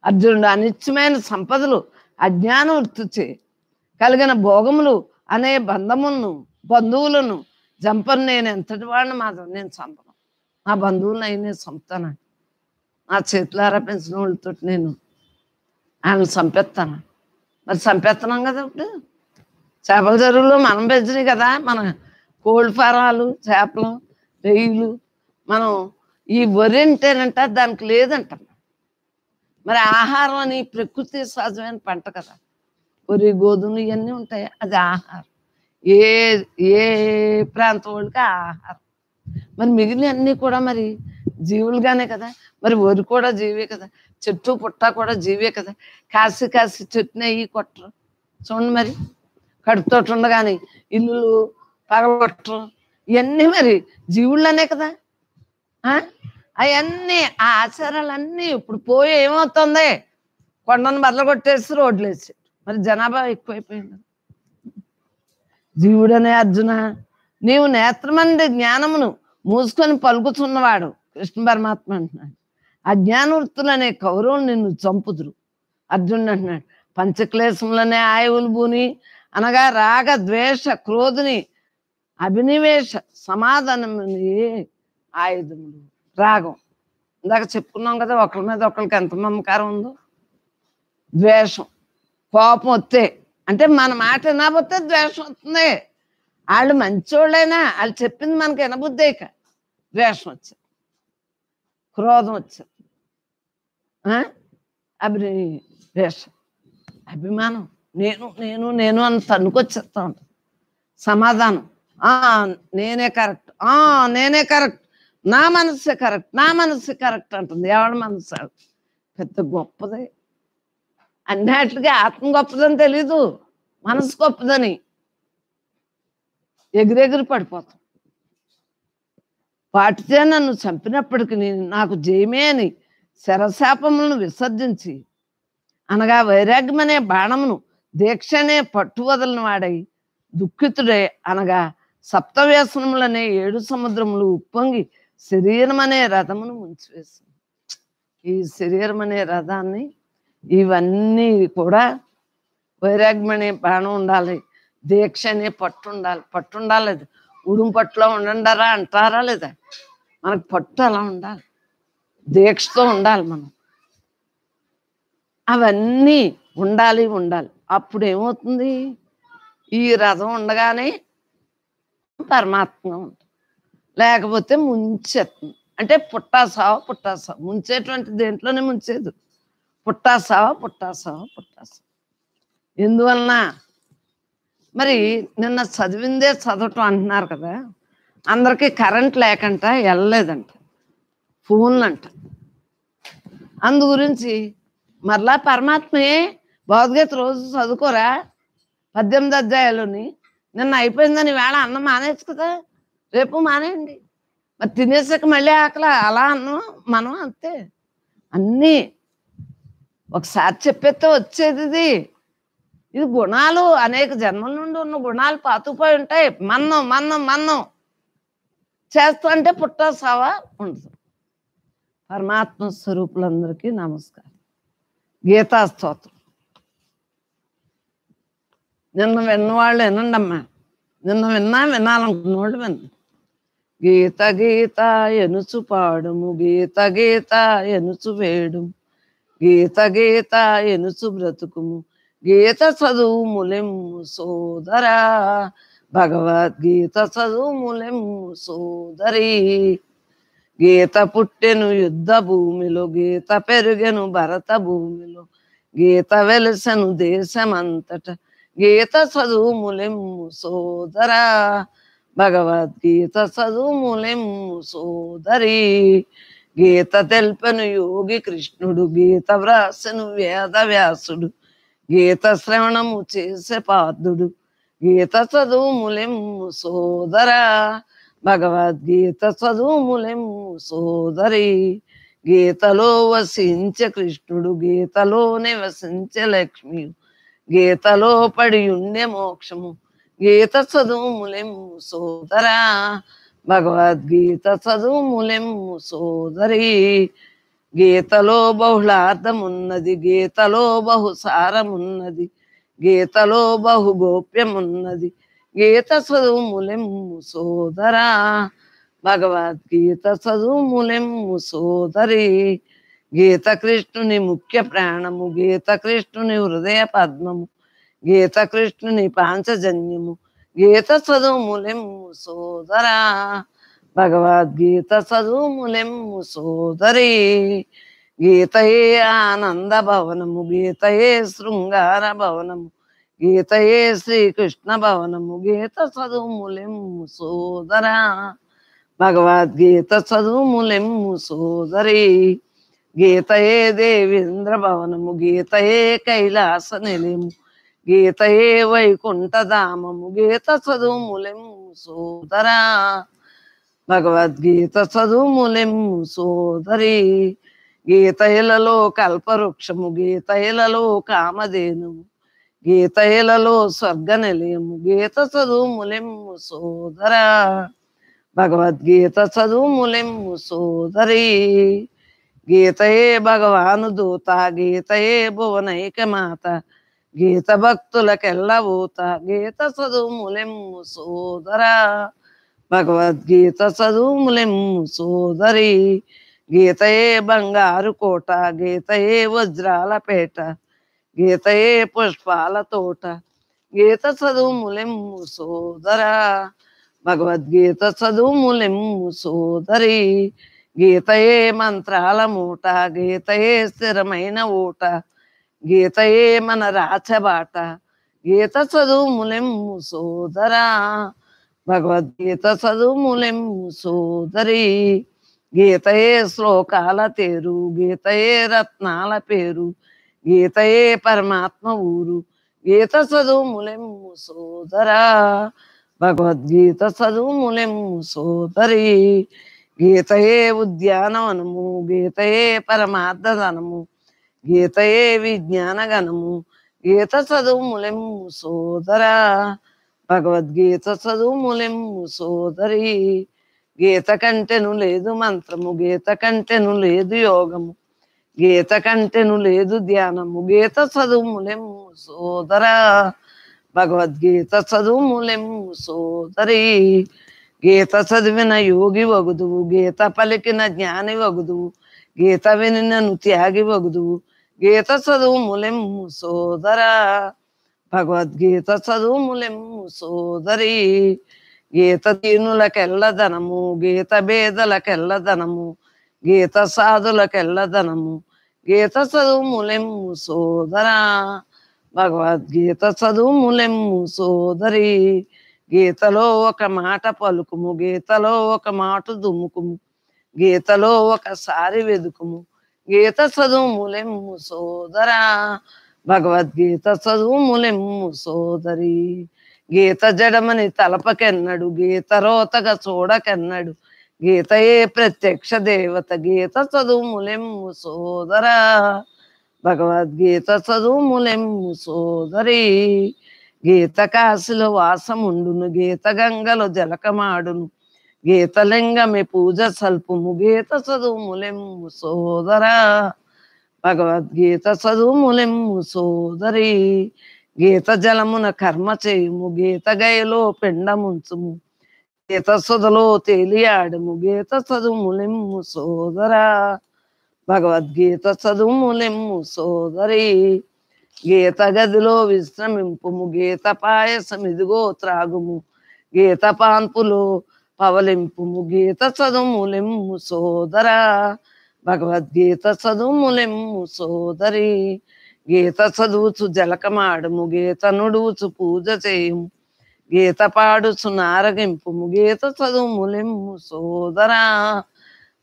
అర్జునుడు అనిత్యమైన సంపదలు అజ్ఞాన వృత్తిచే కలిగిన భోగములు అనే బంధములను బంధువులను జంపను నేను ఎంతటి వాడిని మాత్రం నేను చంపను. నా బంధువులను నేను చంపుతాను. నా చేతులారా పెంచిన వాళ్ళతో నేను ఆయన చంపేస్తాను. మరి చంపేస్తున్నాం కదా ఇప్పుడు. చేపల చెరువులో మనం పెంచినాయి కదా మన కోల్డ్ ఫారాలు చేపలు. రొయ్యలు మనం ఈ వరి అంటేనంట దానికి లేదంట మరి ఆహారం అని ప్రకృతి సహజమైన పంట కదా. వరి గోధుమలు ఇవన్నీ ఉంటాయి అది ఆహారం. ఏ ఏ ప్రాంతం వాళ్ళకి ఆహారం. మరి మిగిలిన అన్నీ కూడా మరి జీవులుగానే కదా. మరి వరి కూడా జీవే కదా. చెట్టు పుట్ట కూడా జీవే కదా. కాసి కాసి చెట్టునే అయ్యి కొట్టరు. చూడండి మరి. కడుపుతోటి ఉండగానే ఇల్లులు పగలగొట్టరు. ఇవన్నీ మరి జీవుళ్ళనే కదా. ఆ? అవన్నీ ఆ ఆచారాలన్నీ ఇప్పుడు పోయి ఏమవుతుంది? కొండను బదలు కొట్టేసి రోడ్లు వేసాడు మరి జనాభా ఎక్కువైపోయింది. జీవుడనే అర్జున. నీవు నేత్రమంది జ్ఞానమును మూసుకొని పలుకుతున్నవాడు కృష్ణ పరమాత్మ అంటున్నాడు. అజ్ఞానవృత్తులనే కౌరవులు నిన్ను చంపుదురు. అర్జునుడు అంటున్నాడు పంచక్లేశములనే ఆయువులు భూని అనగా రాగ ద్వేష క్రోధుని అభినివేశ సమాధానముని ఆయుధములు రాగం. ఇందాక చెప్పుకున్నాం కదా ఒకరి మీద ఒకరికి ఎంత మమకారం ఉందో. ద్వేషం కోపం వస్తే అంటే మన మాట వినకపోతే ద్వేషం వస్తుంది. వాళ్ళు మంచోళ్ళైనా వాళ్ళు చెప్పింది మనకి వినబుద్దేక ద్వేషం వచ్చింది. క్రోధం వచ్చింది. అభిని ద్వేషం అభిమానం. నేను నేను నేను అని తన్నుకొచ్చేస్తా ఉంటుంది సమాధానం. నేనే కరెక్ట్. ఆ నేనే కరెక్ట్. నా మనసు కరెక్ట్. నా మనసు కరెక్ట్ అంటుంది. ఎవరి మనసు పెద్ద గొప్పది. అన్నట్లుగా ఆత్మ గొప్పదని తెలీదు. మనసు గొప్పదని. ఎగిరెగిరి పడిపోతాం. వాటితే నన్ను చంపినప్పటికి నాకు జయమే అని శరశాపములను విసర్జించి అనగా వైరాగ్యం అనే బాణమును దీక్షనే పట్టు వదలని వాడై దుఃఖితుడే అనగా సప్తవ్యసనములనే ఏడు సముద్రములు ఉప్పొంగి శరీరం అనే రథమును ముంచివేసింది ఈ శరీరం అనే రథాన్ని ఇవన్నీ కూడా వైరాగ్యం అనే బాణం ఉండాలి దీక్ష అనే పట్టు ఉండాలి. పట్టు ఉండాలి ఉడుం పట్టులో ఉండండారా అంటారా లేదా? మనకు పట్టు అలా ఉండాలి. దీక్షతో ఉండాలి మనం. అవన్నీ ఉండాలి ఉండాలి. అప్పుడు ఏమవుతుంది ఈ రథం ఉండగానే పరమాత్మ ఉంటుంది. లేకపోతే ముంచేస్తుంది అంటే పుట్టాసావ పుట్టాసావ? ముంచేటువంటి దేంట్లోనే ముంచేది. పుట్టాసావ పుట్టాసావ పుట్టాసావ? ఎందువలన? మరి నిన్న చదివిందే చదవటం అంటున్నారు కదా. అందరికీ కరెంట్ లేకంట వెళ్ళలేదంట. ఫోన్లు అంట అందు గురించి మరలా పరమాత్మయే భగవద్గీత రోజు చదువుకోరా? పద్దెనిమిది అధ్యాయాలని నిన్న అయిపోయిందని వేళ అన్నం మానేచ్చు కదా. రేపు మానేయండి. మరి తినేసాక మళ్ళీ ఆకలి? అలా అన్నం మనం అంతే. అన్నీ ఒకసారి చెప్పేస్తే వచ్చేది ఇది. ఇది గుణాలు. అనేక జన్మల నుండి ఉన్న గుణాలు పాతుపోయి ఉంటాయి. మన్నం మన్నం మన్నం. చేస్తుంటే పుట్ట ఉండదు. పరమాత్మ స్వరూపులందరికీ నమస్కారం. గీతా స్తోత్రం. నిన్ను విన్నవాళ్ళు వినండమ్మా నిన్ను విన్నా వినాలనుకున్న వాళ్ళు విన్న. గీత గీత ఎనుచు పాడుము గీత గీత ఎనుచు వేడుము. గీత గీత ఎనుచు బ్రతుకుము గీత చదువు ములెమ్ము సోదరా. భగవద్గీత చదువు ములెమ్ము సోదరి. గీత పుట్టెను యుద్ధ భూమిలో గీత పెరుగెను భరత భూమిలో గీత వెలసెను దేశమంతట. గీత చదువుములెమ్ము సోదరా భగవద్గీత చదువుములెమ్ము సోదరి. గీత తెల్పెను యోగి కృష్ణుడు గీత వ్రాసెను వేద వ్యాసుడు గీత శ్రవణము చేసే పాదుడు గీత చదువుములెమ్ము సోదరా భగవద్గీత చదువుములెమ్ము సోదరి. గీతలో వసించే కృష్ణుడు గీతలో నివసించే లక్ష్మి గీతలో పడి ఉండే మోక్షము గీత చదువుములెమ్ము సోదరా. భగవద్గీత చదువుములెమ్ము సోదరి. గీతలో బహుళార్థమున్నది గీతలో బహుసారమున్నది గీతలో బహు గోప్యమున్నది గీత చదువుములెమ్ము సోదరా. భగవద్గీత చదువుములెమ్ము సోదరి. గీత కృష్ణుని ముఖ్య ప్రాణము గీత కృష్ణుని హృదయ పద్మము గీత కృష్ణుని పాంచజన్యము గీత చదువు సోదరా భగవద్గీత చదువు సోదరి. గీతయే ఆనంద భవనము గీతయే శృంగార భవనము గీతయే శ్రీకృష్ణ భవనము గీత చదువు సోదరా భగవద్గీత చదువు సోదరి. గీతయే దేవేంద్ర భవనము గీతయే కైలాస నిలయము గీతయే వైకుంఠ ధామము గీత చదువు ములెమ్ము సోదరా. భగవద్గీత చదువుములెమ్ము సోదరి. గీత ఇలలో కల్పవృక్షము గీత ఇలలో కామధేనుము గీత ఇలలో స్వర్గ నిలయము గీత చదువుములెమ్ము సోదరా. భగవద్గీత చదువుములెమ్ము సోదరి. గీతయే భగవాను దూత గీతయే భువనైక మాత గీత భక్తులకెల్లబూత గీత చదువుములెమ్ము సోదరా. భగవద్గీత చదువుములెమ్ము సోదరి. గీతయే బంగారు కోట గీతయే వజ్రాల పేట గీతయే పుష్పాల తోట గీత చదువుములెమ్ము సోదరా. భగవద్గీత చదువుములెమ్ము సోదరి. గీతయే మంత్రాల మూట గీతయే స్థిరమైన ఊట గీతయే మన రాచబాట గీత చదువుములెమ్ము సోదరా భగవద్గీత చదువుములెమ్ము సోదరి గీతయే శ్లోకాల తేరు గీతయే రత్నాల పేరు గీతయే పరమాత్మ ఊరు గీత చదువుములెమ్ము సోదరా భగవద్గీత చదువుములెమ్ము సోదరి. గీతయే ఉద్యానవనము గీతయే పరమార్థధనము గీతయే విజ్ఞాన గణము గీత చదువుములెమ్ము సోదరా. భగవద్గీత చదువుములెమ్ము సోదరి. గీత కంటెను లేదు మంత్రము గీత కంటెను లేదు యోగము గీత కంటెను లేదు ధ్యానము గీత చదువుములెమ్ము సోదరా. భగవద్గీత చదువుములెమ్ము సోదరి. గీత చదివిన యోగి వగుదువు గీత పలికిన జ్ఞాని వగుదువు గీత వినినను త్యాగి వగుదువు గీత చదువు ములెమ్ము సోదరా భగవద్గీత చదువు ములెమ్ము సోదరి గీత దీనులకెల్లదనము గీత భేదలకెల్లదనము గీత సాధులకెల్లదనము గీత చదువు ములెమ్ము సోదరా భగవద్గీత చదువు ములెమ్ము సోదరి గీతలో ఒక మాట పలుకుము గీతలో ఒక మాట దుమ్ముకుము గీతలో ఒకసారి వెదుకుము. గీత చదువు ములెమ్ము సోదరా భగవద్గీత చదువు ములెమ్ము సోదరి. గీత జడమని తలపకెన్నడు గీత రోతగా చూడకెన్నడు. గీతయే ప్రత్యక్ష దేవత గీత చదువు ములెమ్ము సోదరా భగవద్గీత చదువు ములెమ్ము సోదరి. గీతకాశిలో వాసముండును గీత గంగలో జలకమాడును గీతలింగమి పూజ సల్పుము గీత చదువు ములెమ్ము సోదరా. భగవద్గీత చదువు ములెమ్ము సోదరి. గీత జలమున కర్మ చేయుము గీత గయలో పిండముంచుము గీత సుధలో తేలియాడుము గీత చదువు ములెమ్ము సోదరా. భగవద్గీత చదువు ములెమ్ము సోదరి. గీత గదిలో విశ్రమింపుము గీత పాయసం ఇదిగో త్రాగుము. గీత పాన్పులో పవలింపుము గీత చదువుములెమ్ము సోదరా. భగవద్గీత చదువులెమ్ము సోదరి. గీత చదువుచు జలకమాడుము గీత నుడువుచు పూజ చేయుము. గీత పాడుచు నారగింపుము గీత చదువులెమ్ము సోదరా.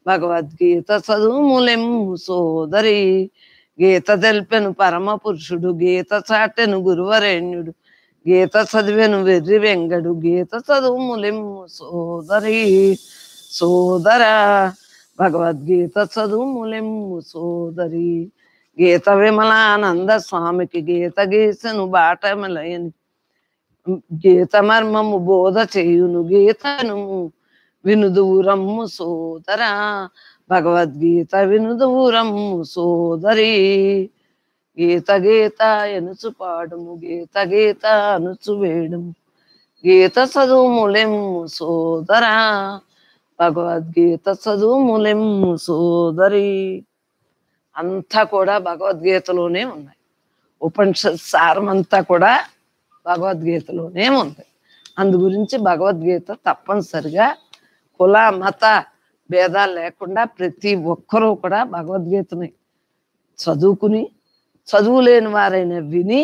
భగవద్గీత చదువులెమ్ము సోదరి. గీత తెలిపెను పరమ పురుషుడు గీత చాటెను గురువరేణ్యుడు గీత చదివెను వెర్రి వెంగడు గీత చదువు ములిమ్ము సోదరి సోదరా. భగవద్గీత చదువు ములిమ్ము సోదరి. గీత విమలానంద స్వామికి గీత గీసెను బాటమలయని. గీత మర్మము బోధ చేయును గీతను వినుదూరమ్ము సోదరా. భగవద్గీత వినుదూరమ్ము సోదరి. గీత గీత ఎనుచు పాడుము గీత గీత అనుచు వేడుము. గీత చదువుములెమ్ము సోదరా భగవద్గీత చదువుములెమ్ము సోదరి. అంతా కూడా భగవద్గీతలోనే ఉన్నాయి. ఉపనిషత్ సారం అంతా కూడా భగవద్గీతలోనే ఉంది. అందు గురించి భగవద్గీత తప్పనిసరిగా కుల మత భేదాలు లేకుండా ప్రతి ఒక్కరూ కూడా భగవద్గీతని చదువుకుని చదువులేని వారైన విని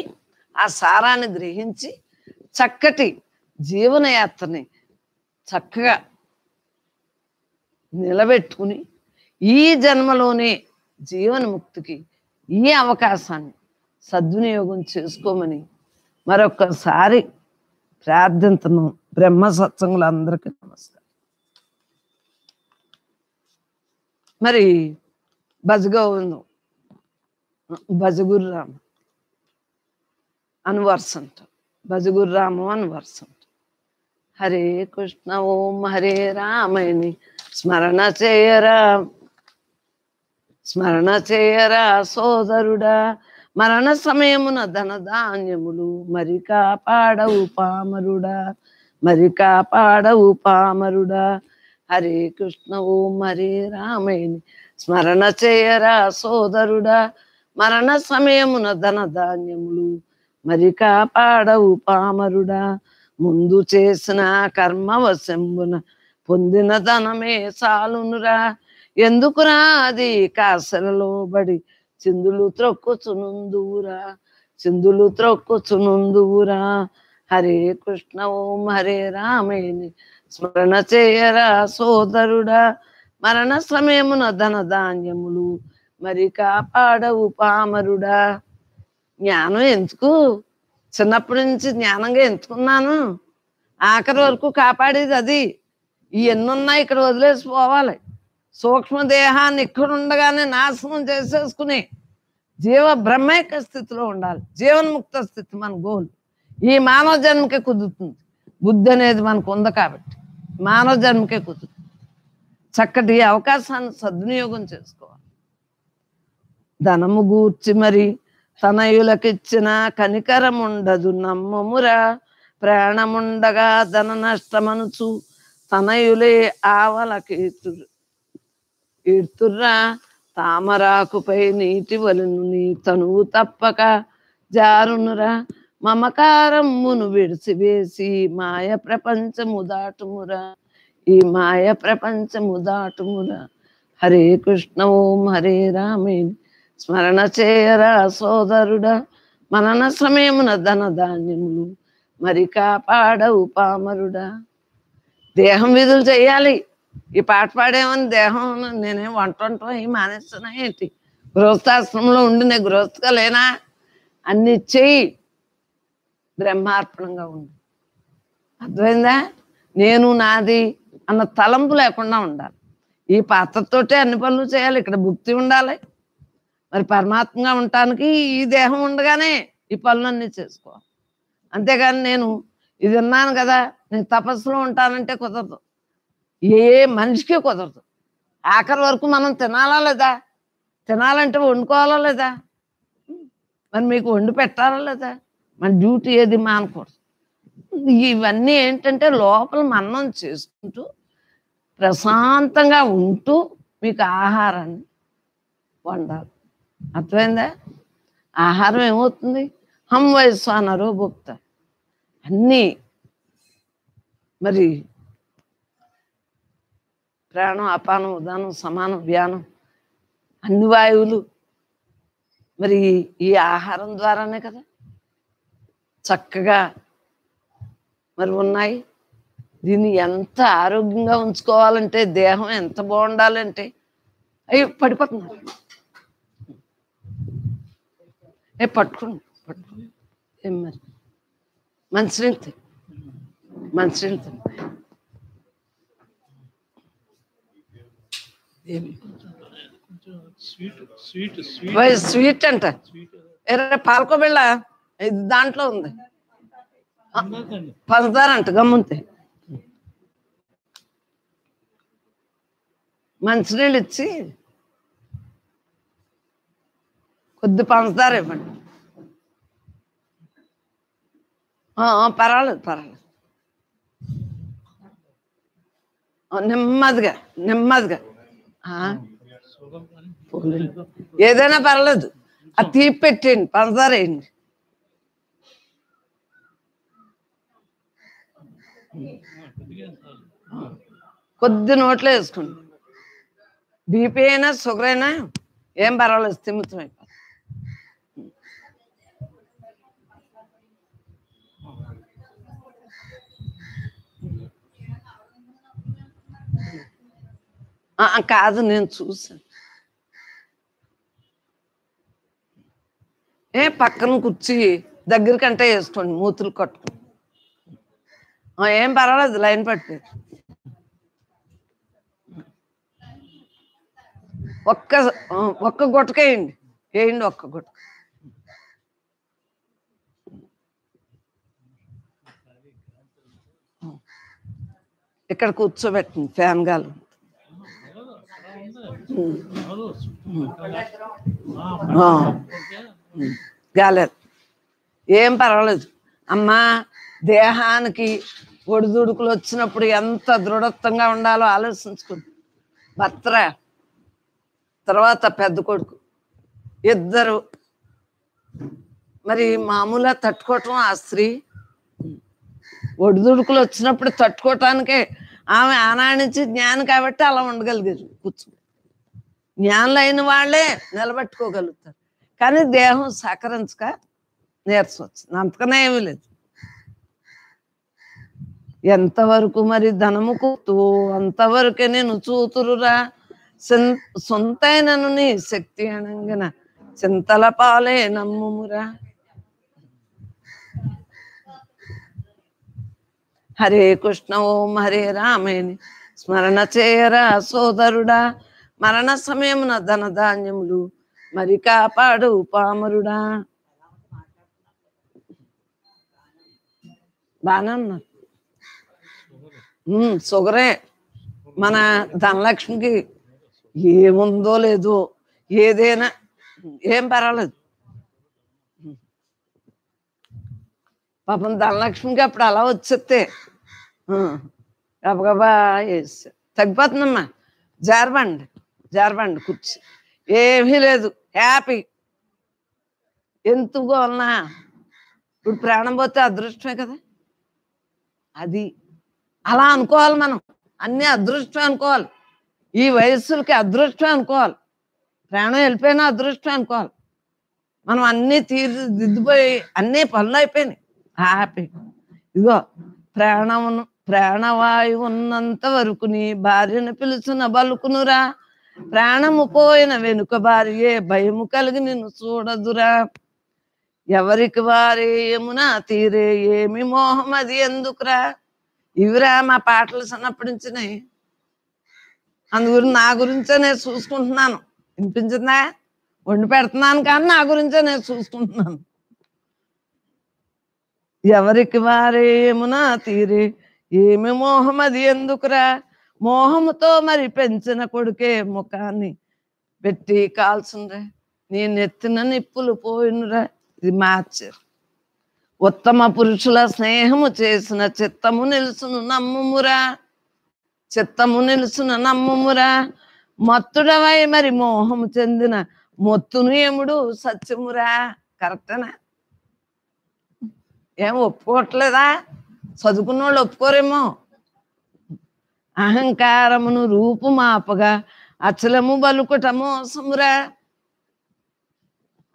ఆ సారాన్ని గ్రహించి చక్కటి జీవనయాత్రని చక్కగా నిలబెట్టుకుని ఈ జన్మలోనే జీవన్ముక్తికి ఈ అవకాశాన్ని సద్వినియోగం చేసుకోమని మరొకసారి ప్రార్థింతున్నాం. బ్రహ్మ సత్సంగులందరికీ నమస్తే మరి బజగౌను బజగుర్రాము అని వరుస అంటాం బజగుర్రామం అని వరుస అంటాం హరే కృష్ణ ఓం హరే రామని స్మరణ చేయరా. స్మరణ చేయరా సోదరుడా. మరణ సమయమున ధన ధాన్యములు మరి కాపాడవు పామరుడా. మరి కాపాడవు పామరుడా. హరే కృష్ణ ఓం హరే రామేణి స్మరణ చేయరా సోదరుడా మరణ సమయమున ధన ధాన్యములు మరి కాపాడవు పామరుడా. ముందు చేసిన కర్మ వశంబున పొందిన ధనమే చాలునురా ఎందుకురా అది కాసలలో బడి చిందులు త్రొక్కుచునుందువురా. చిందులు త్రొక్కుచునుందువురా. హరే కృష్ణ ఓం హరే రామేణి స్మరణ చేయరా సోదరుడా? మరణ సమయమున ధన ధాన్యములు మరి కాపాడవు పామరుడా. జ్ఞానం ఎందుకు? చిన్నప్పటి నుంచి జ్ఞానంగా ఎంచుకున్నాను. ఆఖరి వరకు కాపాడేది అది. ఈ ఇక్కడ వదిలేసి పోవాలి. సూక్ష్మదేహాన్ని ఇక్కడ ఉండగానే నాశనం చేసేసుకుని జీవ బ్రహ్మైక స్థితిలో ఉండాలి. జీవన్ముక్త స్థితి మన గోల్ ఈ మానవ జన్మకే కుదురుతుంది. బుద్ధి అనేది మనకు ఉంది కాబట్టి మానవ జన్మకే కుదురు. చక్కటి అవకాశాన్ని సద్వినియోగం చేసుకోవాలి. ధనము గూర్చి మరి తనయులకిచ్చిన కనికరముండదు నమ్మమురా. ప్రాణముండగా ధన నష్టమనుచు తనయులే ఆవలకీర్తురు. ఈర్తుర్రా తామరాకుపై నీటి వలను నీ తనువు తప్పక జారునురా. మమకారమును విడిచివేసి మాయ ప్రపంచము దాటుమురా. ఈ మాయ ప్రపంచము దాటుమురా. హరే కృష్ణ ఓం హరే రామే. స్మరణ చేయరా సోదరుడా. మనన సమయమున ధన ధాన్యములు మరి కాపాడవు పామరుడా. దేహం విధులు చేయాలి. ఈ పాట పాడేమని దేహం నేనేం వంట వంట ఏం మానేస్తున్నా ఏంటి? గృహస్థాశ్రమంలో ఉండి నేను గృహస్థగా లేనా? అన్ని చెయ్యి. బ్రహ్మార్పణంగా ఉండు. అర్థమైందా? నేను నాది అన్న తలంపు లేకుండా ఉండాలి. ఈ పాత్రతోటే అన్ని పనులు చేయాలి ఇక్కడ భుక్తి ఉండాలి. మరి పరమాత్మగా ఉండటానికి ఈ దేహం ఉండగానే ఈ పనులన్నీ చేసుకోవాలి అంతేగాని నేను ఇది విన్నాను కదా నేను తపస్సులో ఉంటానంటే కుదరదు. ఏ మనిషికి కుదరదు. ఆఖరి వరకు మనం తినాలా లేదా? తినాలంటే వండుకోవాలా లేదా? మరి మీకు వండి పెట్టాలా లేదా? మన డ్యూటీ ఏది మానకూడదు ఇవన్నీ ఏంటంటే లోపల మన్నం చేసుకుంటూ ప్రశాంతంగా ఉంటూ మీకు ఆహారాన్ని వండాలి. అర్థమైందా? ఆహారం ఏమవుతుంది? హం వయస్సు అన్నారు భుక్త. అన్నీ మరి ప్రాణం అపానం ఉదానం సమానం వ్యానం అన్ని వాయువులు మరి ఈ ఆహారం ద్వారానే కదా. చక్కగా మరి ఉన్నాయి. దీన్ని ఎంత ఆరోగ్యంగా ఉంచుకోవాలంటే దేహం ఎంత బాగుండాలంటే అయ్యి పడిపోతున్నారు ఏ పట్టుకోండి పట్టుకోండి. ఏం మరి. మంచినీళ్ళు తాగు. మంచినీళ్ళు
స్వీట్
అంట. ఎర్ర పాలకోబిళ్ళ ఇది దాంట్లో ఉంది. అంట గమ్ముంతే మంచినీళ్ళు ఇచ్చి కొద్ది పంచదార ఇవ్వండి. ఆ, ఆ, పర్వాలేదు పర్వాలేదు. ఆ, నెమ్మదిగా నెమ్మదిగా. ఆ. ఏదైనా పర్వాలేదు. అది తీపి పెట్టేయండి పంచదార వేయండి
కొద్దిగా చాలు.
కొద్ది నోట్లో వేసుకోండి. బీపీ అయినా షుగర్ అయినా ఏం పర్వాలేదు స్థిమితం అయిపోతుంది. కాదు నేను చూసాను ఏ పక్కన కుర్చీ దగ్గరికంటే వేసుకోండి మూతులు కట్టుకుని ఏం పర్వాలేదు లైన్ పట్టు. ఒక్క ఒక్క గుట్టకేయండి వేయండి. ఒక్క గుట్ట ఇక్కడ కూర్చోబెట్టండి ఫ్యాన్ గాలు. గాలేదు ఏం పర్వాలేదు. అమ్మా దేహానికి ఒడిదుడుకులు వచ్చినప్పుడు ఎంత దృఢత్వంగా ఉండాలో ఆలోచించుకుంది. భర్త తర్వాత పెద్ద కొడుకు. ఇద్దరు. మరి మామూలుగా తట్టుకోవటం ఆ స్త్రీ. ఒడిదుడుకులు వచ్చినప్పుడు తట్టుకోవటానికే ఆమె ఆనాడించి జ్ఞానం కాబట్టి అలా ఉండగలిగారు కూర్చుని. జ్ఞానులు అయిన వాళ్ళే నిలబెట్టుకోగలుగుతారు. కానీ దేహం సహకరించక నేర్చవచ్చు వచ్చింది. అంతకనే ఏమీ లేదు. ఎంతవరకు మరి ధనము కూతూ? అంతవరకే నేను చూతురురా. సొంతైనను నీ శక్తి అనంగన చింతల పాలే నమ్ముమురా. హరే కృష్ణ ఓం హరే రామేని స్మరణ చేయరా సోదరుడా. మరణ సమయమున ధన ధాన్యములు మరి కాపాడు పామరుడా. బాగానే ఉన్నారు. షుగరే. మన ధనలక్ష్మికి ఏముందో లేదో. ఏదైనా ఏం పర్వాలేదు. పాపం ధనలక్ష్మికి అప్పుడు అలా వచ్చేస్తే గబగబా వేసి తగ్గిపోతుందమ్మా. జారబండి జారబండి కూర్చో. ఏమీ లేదు. హ్యాపీ. ఎందుకు ఉన్నా ఇప్పుడు ప్రాణం పోతే అదృష్టమే కదా. అది అలా అనుకోవాలి మనం. అన్ని అదృష్టం అనుకోవాలి. ఈ వయస్సులకి అదృష్టం అనుకోవాలి. ప్రాణం వెళ్ళిపోయినా అదృష్టం అనుకోవాలి. మనం అన్నీ తీర్చిదిద్దుపోయి అన్నీ పనులు అయిపోయినాయి. హ్యాపీ ఇదిగో ప్రాణమును ప్రాణవాయువు ఉన్నంత వరకు నీ భార్యను పిలుచున బలుకునురా. ప్రాణము పోయిన వెనుక భార్యే భయము కలిగి నిన్ను చూడదురా. ఎవరికి వారే ఏమునా తీరే ఏమి మోహం అది ఎందుకురా? ఇవిరా మా పాటలు చిన్నప్పటి నుంచినాయి అందుగురి నా గురించే నేను చూసుకుంటున్నాను. వినిపించిందా? వండి పెడుతున్నాను కానీ నా గురించే నేను చూసుకుంటున్నాను. ఎవరికి వారేమునా తీరి తీరే ఏమి మోహం అది ఎందుకురా? మోహముతో మరి పెంచిన కొడుకే ముఖాన్ని పెట్టి కాల్చుండ్రా. నీ నెత్తిన నిప్పులు పోయినురా. ఇది మార్చారు ఉత్తమ పురుషుల స్నేహము చేసిన చిత్తము నిలుసును నమ్ముమురా. చిత్తము నిలుసున నమ్ముమురా. మత్తుడవై మరి మోహము చెందిన మొత్తును ఏముడు సత్యమురా. కరెక్టేనా? ఏం ఒప్పుకోవట్లేదా? చదువుకున్న వాళ్ళు ఒప్పుకోరేమో. అహంకారమును రూపుమాపగా అచలము బలుకుట మోసమురా.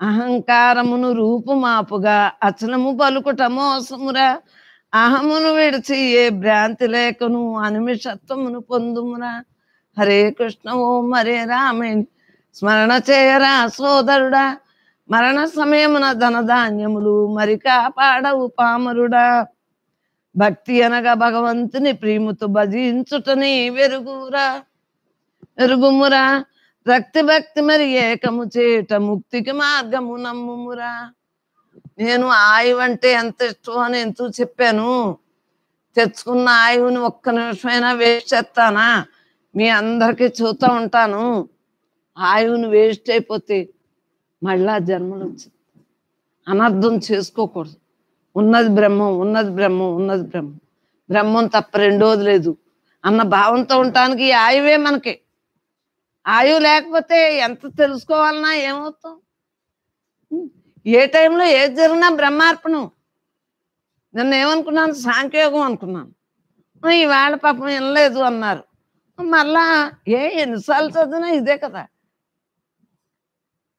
అహంకారమును రూపుమాపుగా అచనము పలుకుట మోసమురా. అహమును విడిచి ఏ భ్రాంతి లేకను అనిమిషత్వమును పొందుమురా. హరే కృష్ణ ఓం హరే రామేణి స్మరణ చేయరా సోదరుడా. మరణ సమయమున ధనధాన్యములు మరి కాపాడవు పామరుడా. భక్తి అనగా భగవంతుని ప్రేమతో భజించుటని వెరుగురా. వెరుగుమురా. భక్తి భక్తి మరి ఏకము చేట ముక్తికి మార్గము నమ్ముమురా. నేను ఆయువు అంటే ఎంత ఇష్టం అని ఎంతో చెప్పాను? తెచ్చుకున్న ఆయువుని ఒక్క నిమిషమైనా వేస్ట్ చేస్తానా? మీ అందరికీ చూస్తూ ఉంటాను. ఆయువుని వేస్ట్ అయిపోతే మళ్ళా జన్మలు వచ్చింది అనర్థం చేసుకోకూడదు. ఉన్నది బ్రహ్మం ఉన్నది బ్రహ్మం ఉన్నది బ్రహ్మం. బ్రహ్మం తప్ప రెండోది లేదు. అన్న భావంతో ఉండటానికి ఈ ఆయువే మనకి. ఆయు లేకపోతే ఎంత తెలుసుకోవాలన్నా ఏమవుతాం? ఏ టైంలో ఏది జరిగినా బ్రహ్మార్పణం. నన్ను ఏమనుకున్నాను? సాంఖ్యయోగం అనుకున్నాను. ఈవేళ పాపం వినలేదు అన్నారు. మళ్ళా ఏ ఎన్నిసార్లు చదివినా ఇదే కదా.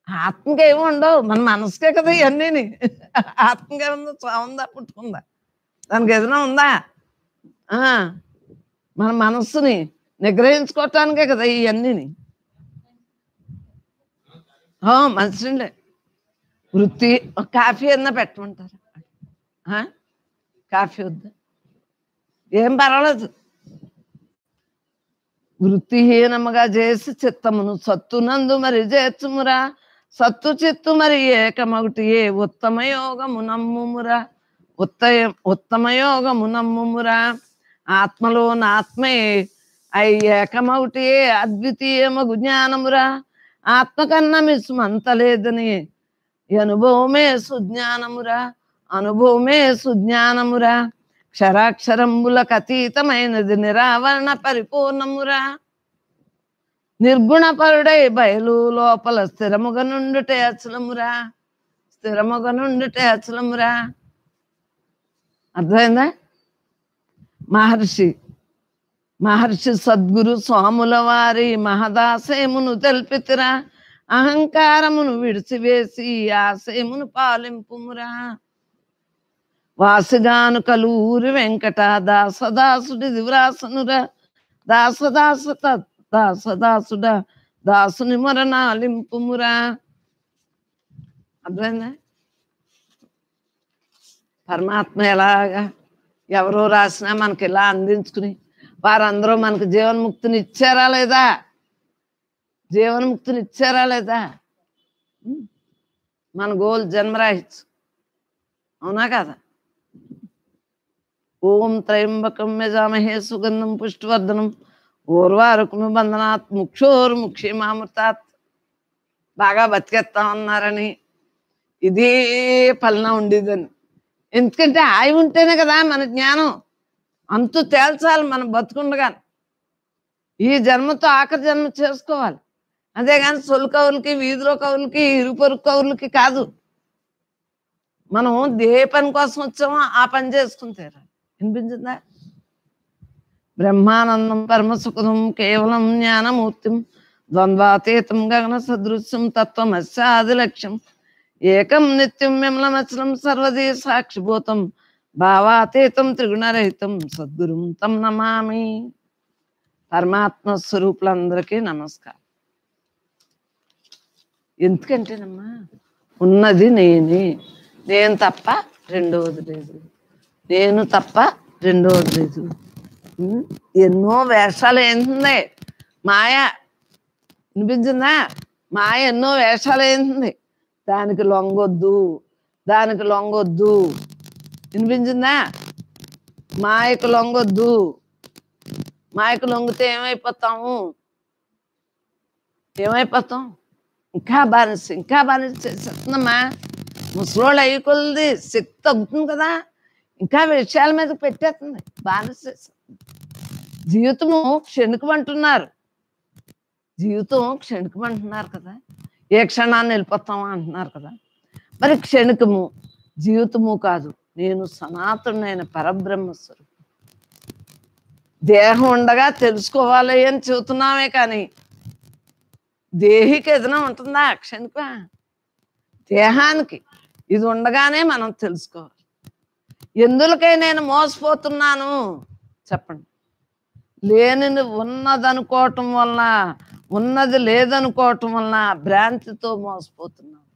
ఆత్మకి ఏమి ఉండవు. మన మనసుకే కదా ఇవన్నీ ఆత్మకే ఉందా చావుందా పుట్టుకుందా? దానికి ఏదైనా ఉందా? ఆ, మన మనస్సుని నిగ్రహించుకోవటానికే కదా ఇవన్నీని. మంచినీళ్ళే వృత్తి కాఫీ అన్నా పెట్టమంటారు. ఆ? కాఫీ వద్దా. ఏం పర్వాలేదు. వృత్తిహీనముగా చేసి చిత్తమును సత్తునందు మరి చేర్చుమురా. సత్తు చిత్తు మరి ఏకమొకటి ఏ ఉత్తమ యోగము నమ్ముమురా. ఉత్తయ ఉత్తమ యోగము నమ్ముమురా. ఆత్మలో ఆత్మే అయి ఏకమొకటి ఏ అద్వితీయమగు జ్ఞానమురా. ఆత్మకన్నా మిస్మంత లేదని. అనుభవమే సుజ్ఞానమురా అనుభవమే సుజ్ఞానమురా. క్షరాక్షరంబులకు అతీతమైనది నిరావరణ పరిపూర్ణమురా. నిర్గుణపరుడై బయలు లోపల స్థిరముగ నుండుటే అచలమురా. స్థిరముగ నుండుటే అచలమురా. అర్థమైందా? మహర్షి మహర్షి సద్గురు స్వాముల వారి మహదాశయమును తెలిపితిరా. అహంకారమును విడిచివేసి ఆశయమును పాలింపుమురా. వాసిగాను కలూరి వెంకట దాసదాసుడి దివ్రాసనురా. దాసదాస దాసదాసుడ దాసుని మరణాలింపుమురా. అర్థమైందా? పరమాత్మ ఎలాగా ఎవరో రాసినా మనకి ఇలా అందించుకుని వారందరూ మనకు జీవన్ముక్తిని ఇచ్చారా లేదా? జీవన్ముక్తిని ఇచ్చారా లేదా? మన గోల్ జన్మరాహిత్యం. అవునా కదా? ఓం త్రయంబకం మెజామహే సుగంధం పుష్టివర్ధనం. ఓర్వారుకును బంధనాత్ ముక్షోరు ముక్షేమామృతాత్. బాగా బతికేస్తా ఉన్నారని ఇదే ఫలన ఉండేదని. ఎందుకంటే ఆయి ఉంటేనే కదా మన జ్ఞానం. అంతు తేల్చాలి మనం బతుకుండగా ఈ జన్మతో ఆఖరి జన్మ చేసుకోవాలి. అంతేగాని సొలు కవులకి వీధిలో కవులకి ఇరుపొరు కవులకి కాదు. మనం ఏ పని కోసం వచ్చామో ఆ పని చేసుకుని వినిపించిందా? బ్రహ్మానందం పరమసుఖం కేవలం జ్ఞానమూర్తిం ద్వంద్వాతీతం గగన సదృశ్యం తత్వమస్యాది లక్ష్యం ఏకం నిత్యం విమలమచలం సర్వదీ సాక్షిభూతం భావాతీతం త్రిగుణరహితం సద్గురుం తం నమామి. పరమాత్మ స్వరూపులందరికీ నమస్కారం. ఎందుకంటేనమ్మా ఉన్నది నేనే. నేను తప్ప రెండవది లేదు. నేను తప్ప రెండవది లేదు. ఎన్నో వేషాలు ఏంటుంది మాయ వినిపించిందా? మాయ ఎన్నో వేషాలు ఏంటుంది దానికి లొంగొద్దు దానికి లొంగొద్దు. వినిపించిందా? మాయకు లొంగొద్దు. మాయకు లొంగితే ఏమైపోతాము? ఏమైపోతాం? ఇంకా బానిస ఇంకా బానిస చేసేస్తుందమ్మా. ముసలోళ్ళు అయ్యి కొలది శక్తి తగ్గుతుంది కదా. ఇంకా విషయాల మీద పెట్టేస్తుంది బానిస చేసేస్తుంది. జీవితము క్షణికమంటున్నారు. జీవితం క్షణికమంటున్నారు కదా. ఏ క్షణాన్ని వెళ్ళిపోతామా అంటున్నారు కదా. మరి క్షణికము జీవితము కాదు. నేను సనాతనైన పరబ్రహ్మ స్వరూపం. దేహం ఉండగా తెలుసుకోవాలి అని చెబుతున్నామే కానీ దేహికి ఏదైనా ఉంటుందా? క్షణిక. దేహానికి ఇది ఉండగానే మనం తెలుసుకోవాలి. ఎందులకై నేను మోసపోతున్నాను? చెప్పండి. లేనిది ఉన్నదనుకోవటం వలన ఉన్నది లేదనుకోవటం వలన భ్రాంతితో మోసపోతున్నాను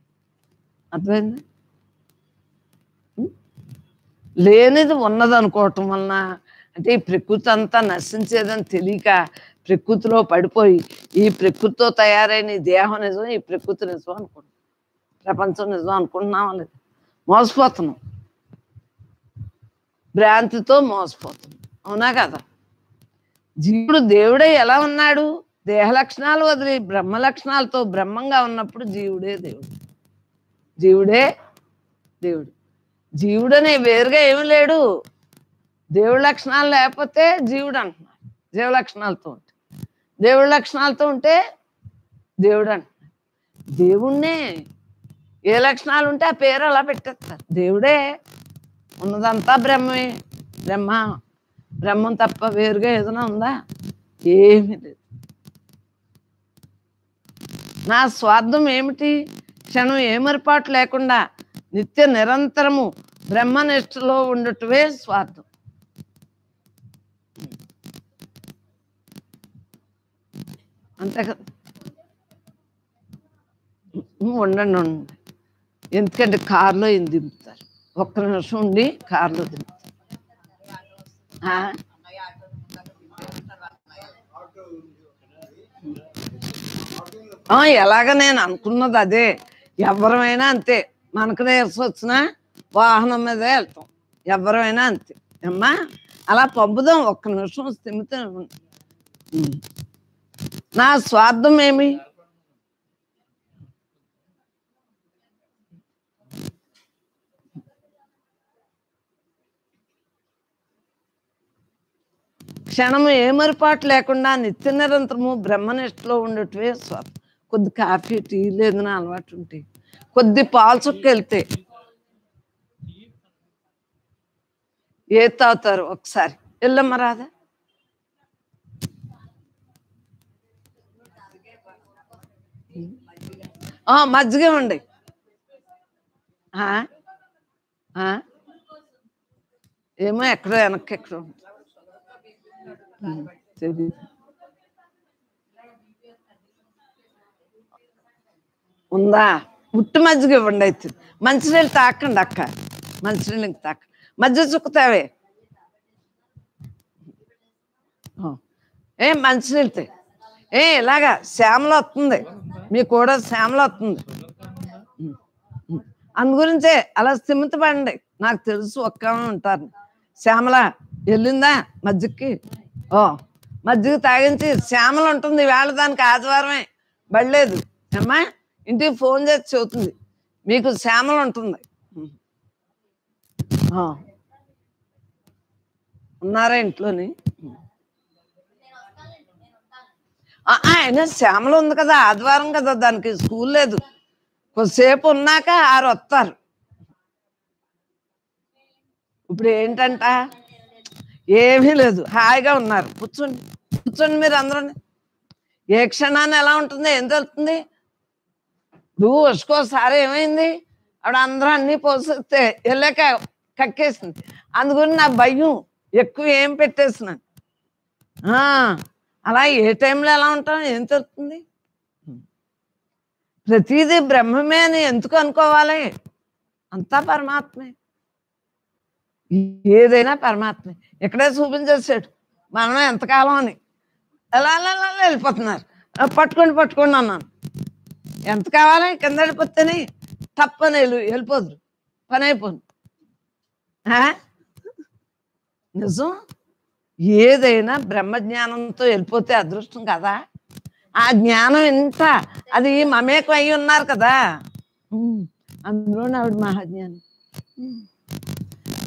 అర్థమైంది? లేనిది ఉన్నదనుకోవటం వలన అంటే ఈ ప్రకృతి అంతా నశించేదని తెలియక ప్రకృతిలో పడిపోయి ఈ ప్రకృతితో తయారైన ఈ దేహం నిజం ఈ ప్రకృతి నిజం అనుకుంటున్నాం. ప్రపంచం నిజం అనుకుంటున్నాం లేదు? మోసపోతున్నాం. భ్రాంతితో మోసపోతున్నాం. అవునా కదా? జీవుడు దేవుడే ఎలా ఉన్నాడు? దేహ లక్షణాలు వదిలి బ్రహ్మ లక్షణాలతో బ్రహ్మంగా ఉన్నప్పుడు జీవుడే దేవుడు. జీవుడే దేవుడు. జీవుడనే వేరుగా ఏమి లేడు. దేవుడి లక్షణాలు లేకపోతే జీవుడు అంటున్నారు జీవ లక్షణాలతో ఉంటే. దేవుడి లక్షణాలతో ఉంటే దేవుడు అంటున్నారు దేవుణ్ణే ఏ లక్షణాలు ఉంటే ఆ పేరు అలా పెట్టేస్తారు. దేవుడే ఉన్నదంతా బ్రహ్మే బ్రహ్మ. బ్రహ్మం తప్ప వేరుగా ఏదైనా ఉందా? ఏమీ లేదు. నా స్వార్థం ఏమిటి? క్షణం ఏమరపాటు లేకుండా నిత్య నిరంతరము బ్రహ్మనిష్టలో ఉండటమే స్వార్థం. అంతే కదా? ఉండండి ఉండండి. ఎందుకంటే కారులో ఈయన దింపుతారు. ఒక్క నిమిషం ఉండి కారులో దింపుతారు. ఆ? ఎలాగ నేను అనుకున్నది అదే. ఎవరమైనా అంతే. మనకు నీరసం వచ్చినా వాహనం మీదే వెళ్తాం. ఎవరైనా అంతే. అమ్మా అలా పంపుదాం ఒక్క నిమిషం స్థిమితం నా స్వార్థం ఏమి? క్షణము ఏమరిపాటు లేకుండా నిత్య నిరంతరము బ్రహ్మనిష్టలో ఉండటమే స్వార్థం. కొద్ది కాఫీ టీ లేదు నా అలవాటు ఉంటే కొద్ది పాలు వెళ్తే. ఏ తాగుతారు ఒకసారి. వెళ్ళమ్మ రాదా? ఆ, మజ్జిగ ఉండి. ఏమో ఎక్కడో వెనక్కి ఎక్కడో ఉందా? ఉట్టు మజ్జిగ ఇవ్వండి అయితే. మంచినీళ్ళు తాకండి అక్క. మంచినీళ్ళకి తాక. మజ్జిగ చుక్కుతావే ఏ మంచినీళ్ళు ఏ ఇలాగా శ్యామలు వస్తుంది. మీకు కూడా శ్యామలు వస్తుంది. ఉమ్, అందు గురించే అలా స్థిమితపడండి. నాకు తెలుసు ఒక్క ఉంటారు. శ్యామల వెళ్ళిందా మజ్జిగకి? ఓ. మజ్జిగ తాగించి శ్యామలు ఉంటుంది. వేళ దానికి ఆదివారమే. బడలేదు. అమ్మా ఇంటికి ఫోన్ చేసి చెబుతుంది. మీకు శ్యామల ఉంటుంది. ఉన్నారా ఇంట్లోని? ఆయన శ్యామల ఉంది కదా ఆదివారం కదా దానికి స్కూల్ లేదు. కొద్దిసేపు ఉన్నాక ఆరు వస్తారు. ఇప్పుడు ఏంటంట? ఏమీ లేదు హాయిగా ఉన్నారు. కూర్చోండి కూర్చోండి మీరు అందరూ. ఏ క్షణాన్ని ఎలా ఉంటుంది ఏం తెలుస్తుంది నువ్వు వచ్చుకోసారి ఏమైంది? ఆవిడ అందరూ అన్ని పోసేస్తే వెళ్ళాక కక్కేసింది. అందుకని నా భయం ఎక్కువ ఏం పెట్టేసినాను. అలా ఏ టైంలో ఎలా ఉంటాం ఏం తెలుస్తుంది? ప్రతిదీ బ్రహ్మమే అని ఎందుకు అనుకోవాలి? అంతా పరమాత్మే. ఏదైనా పరమాత్మే. ఇక్కడే చూపించేసాడు మనం ఎంతకాలం అని. ఎలా వెళ్ళిపోతున్నారు. పట్టుకొని పట్టుకోండి పట్టుకోండి అన్నాను. ఎంత కావాలి? కింద వెళ్ళిపోతేనే తప్పని వెళ్ళిపోదురు. పని అయిపోను. నిజం? ఏదైనా బ్రహ్మజ్ఞానంతో వెళ్ళిపోతే అదృష్టం కదా? ఆ జ్ఞానం ఎంత? అది మమేకం అయి ఉన్నారు కదా? అందులో ఆవిడ మహాజ్ఞానం.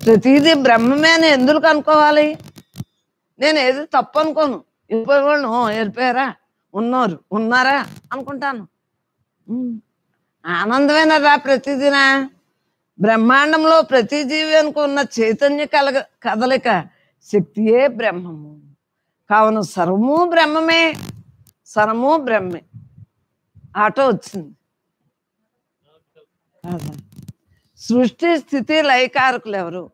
ప్రతిదీ బ్రహ్మమే అని ఎందుకు అనుకోవాలి? నేను ఏది తప్పు అనుకోను. వెళ్ళిపోయేవాళ్ళు వెళ్ళిపోయారా? ఉన్నారు. ఉన్నారా? అనుకుంటాను. ఆనందమేనరా ప్రతిదిన? బ్రహ్మాండంలో ప్రతి జీవి ఉన్న చైతన్య కలగ కదలిక శక్తియే బ్రహ్మము. కావున సర్వము బ్రహ్మమే సర్వము బ్రహ్మే. ఆటో వచ్చింది. కాదా? సృష్టి స్థితి లయకారకులు ఎవరు?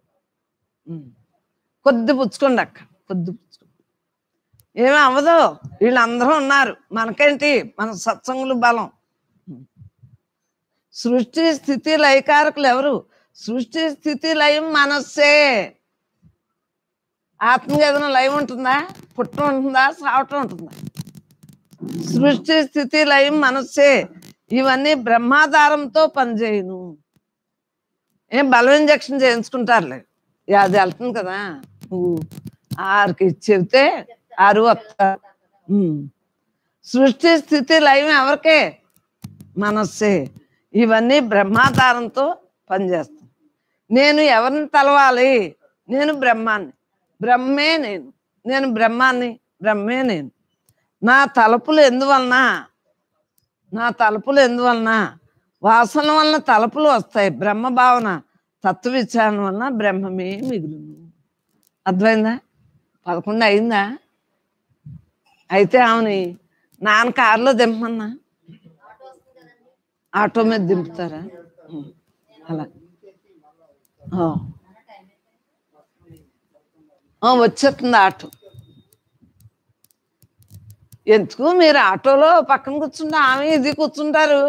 కొద్ది పుచ్చుకోండి అక్క కొద్ది పుచ్చుకోండి ఏమి అవ్వదు. వీళ్ళందరూ ఉన్నారు. మనకేంటి? మన సత్సంగులు బలం. సృష్టి స్థితి లయకారకులు ఎవరు? సృష్టి స్థితి లయం మనస్సే. ఆత్మకి ఏదైనా లయం ఉంటుందా? పుట్టం ఉంటుందా? సావటం ఉంటుందా? సృష్టి స్థితి లయం మనస్సే. ఇవన్నీ బ్రహ్మాధారంతో పనిచేయను. ఏం బలం ఇంజక్షన్ చేయించుకుంటారులే. అది వెళ్తుంది కదా. నువ్వు ఆరుకి చెబితే ఆరు వస్తారు సృష్టి స్థితి లయం ఎవరికే? మనస్సే. ఇవన్నీ బ్రహ్మాధారంతో పనిచేస్తాం నేను ఎవరిని తలవాలి? నేను బ్రహ్మాన్ని. బ్రహ్మే నేను. నేను బ్రహ్మాన్ని. బ్రహ్మే నేను. నా తలుపులు ఎందువలన? నా తలుపులు ఎందువలన? వాసన వలన తలుపులు వస్తాయి. బ్రహ్మ భావన తత్వ విచారణ వలన బ్రహ్మమే మిగులు అర్థమైందా? పదకొండు అయిందా? అయితే ఆమెని నాన్న కారులో దింపమన్నా. ఆటో మీద దింపుతారా? అలా. వచ్చేస్తుంది ఆటో. ఎందుకు? మీరు ఆటోలో పక్కన కూర్చుంటే ఆమె ఇది కూర్చుంటారు.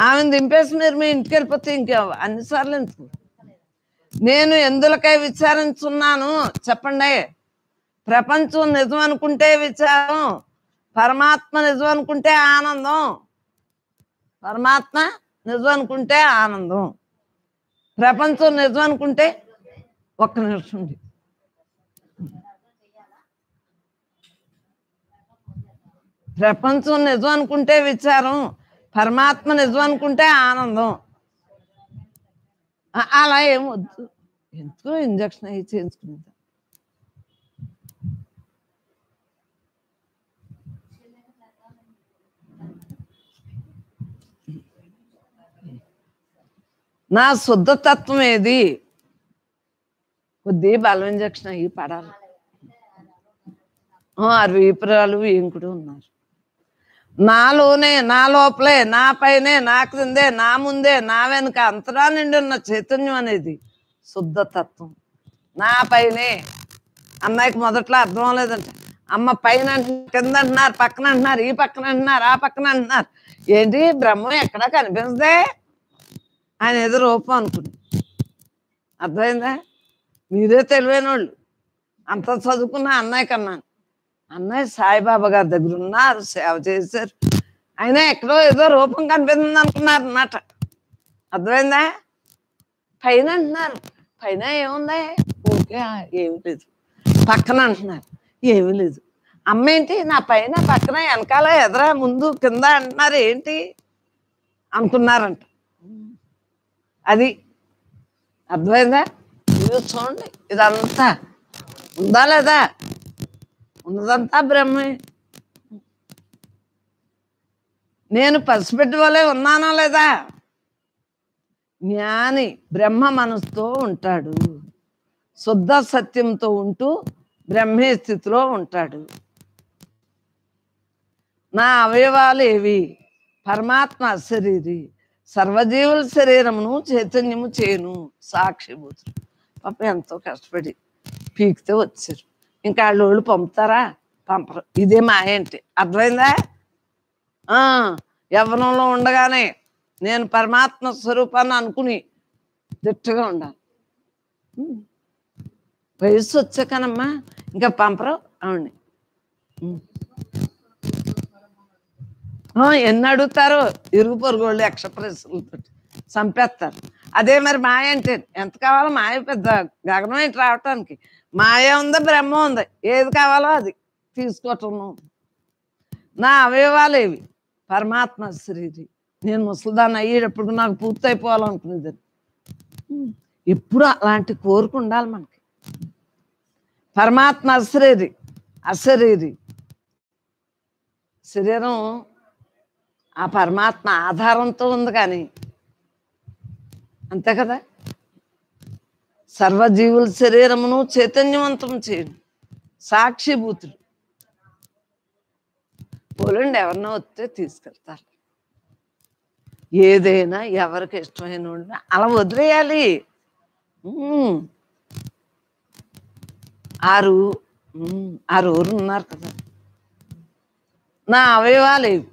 ఆమెను దింపేసి మీరు మీ ఇంటికి వెళ్ళిపోతే ఇంకా అన్నిసార్లు ఎందుకు? నేను ఎందులకై విచారించున్నాను? చెప్పండి. ప్రపంచం నిజం అనుకుంటే విచారం పరమాత్మ నిజం అనుకుంటే ఆనందం. పరమాత్మ నిజం అనుకుంటే ఆనందం. ప్రపంచం నిజం అనుకుంటే ఒక్క నిమిషం ప్రపంచం నిజం అనుకుంటే విచారం పరమాత్మ నిజం అనుకుంటే ఆనందం. అలా ఏం వద్దు ఎందుకు ఇంజక్షన్ అయ్యి చేయించుకుంటాం నా శుద్ధతత్వం ఏది? కొద్ది బలం ఇంజక్షన్ అయ్యి పడాలి. ఆరు వీపురాలు ఇంకుడు ఉన్నారు. నాలోనే నా లోపలే నా పైనే నా క్రిందే నా ముందే నా వెనుక అంతరా నిండి ఉన్న చైతన్యం అనేది శుద్ధతత్వం. నా పైనే. అమ్మాయికి మొదట్లో అర్థం అవ్వలేదంట. అమ్మ పైన కింద అంటున్నారు పక్కన అంటున్నారు ఈ పక్కన అంటున్నారు ఆ పక్కన అంటున్నారు. ఏంటి? బ్రహ్మం ఎక్కడా కనిపించదే? ఆయన ఏదో రూపం అనుకుని అర్థమైందా? మీరే తెలివైన వాళ్ళు అంత చదువుకున్న అన్నయ్య కన్నాను అన్నయ్య సాయిబాబా గారి దగ్గర ఉన్నారు సేవ చేశారు. ఆయన ఎక్కడో ఏదో రూపం కనిపిస్తుంది అనుకున్నారు అన్నమాట. అర్థమైందా? పైన అంటున్నారు. పైన ఏముంది? ఓకే ఏమి లేదు. పక్కన అంటున్నారు. ఏమీ లేదు. అమ్మ ఏంటి? నా పైన పక్కన వెనకాల ఎదరా ముందు కింద అంటున్నారు. ఏంటి? అనుకున్నారంట అది అర్థమైందా? ఇది చూడండి ఇదంతా ఉందా లేదా? ఉన్నదంతా బ్రహ్మే. నేను పసిపెట్టి వలె ఉన్నానా లేదా? జ్ఞాని బ్రహ్మ మనసుతో ఉంటాడు. శుద్ధ సత్యంతో ఉంటూ బ్రహ్మే స్థితిలో ఉంటాడు. నా అవయవాలు ఏవి పరమాత్మ శరీరి. సర్వజీవుల శరీరమును చైతన్యము చేయను. సాక్షిభూతులు పాప ఎంతో కష్టపడి పీకితే వచ్చారు. ఇంకా వాళ్ళు వాళ్ళు పంపుతారా? పంపరు. ఇదే మా ఏంటి? అర్థమైందా? ఆ, యవ్వనంలో ఉండగానే నేను పరమాత్మ స్వరూపాన్ని అనుకుని దిట్టగా ఉండాలి. ఉమ్. వయస్సు వచ్చాకనమ్మా. ఇంకా పంపరు? అవును. ఎన్ని అడుగుతారో ఇరుగు పొరుగు వాళ్ళు యక్ష చంపేస్తారు. అదే మరి మాయ అంటే ఎంత కావాలో మాయ పెద్ద గగనం ఏంటి రావటానికి? మాయ ఉందా బ్రహ్మ ఉంది? ఏది కావాలో అది తీసుకోవటం నా అవయవాలు ఏవి? పరమాత్మ శరీరి. నేను ముసలిదాన్ని అయ్యేటప్పుడు నాకు పూర్తి అయిపోవాలనుకునేది ఎప్పుడు అలాంటి కోరిక ఉండాలి మనకి. పరమాత్మ అశరీరి. అశరీరి. శరీరం ఆ పరమాత్మ ఆధారంతో ఉంది కానీ. అంతే కదా? సర్వజీవుల శరీరమును చైతన్యవంతం చేయండి. సాక్షిభూతులు పోలండి ఎవరినో వస్తే తీసుకెళ్తారు. ఏదైనా ఎవరికి ఇష్టమైన అలా వదిలేయాలి. ఆరు ఆరు ఊరు ఉన్నారు కదా. నా అవయవాలు ఏవి?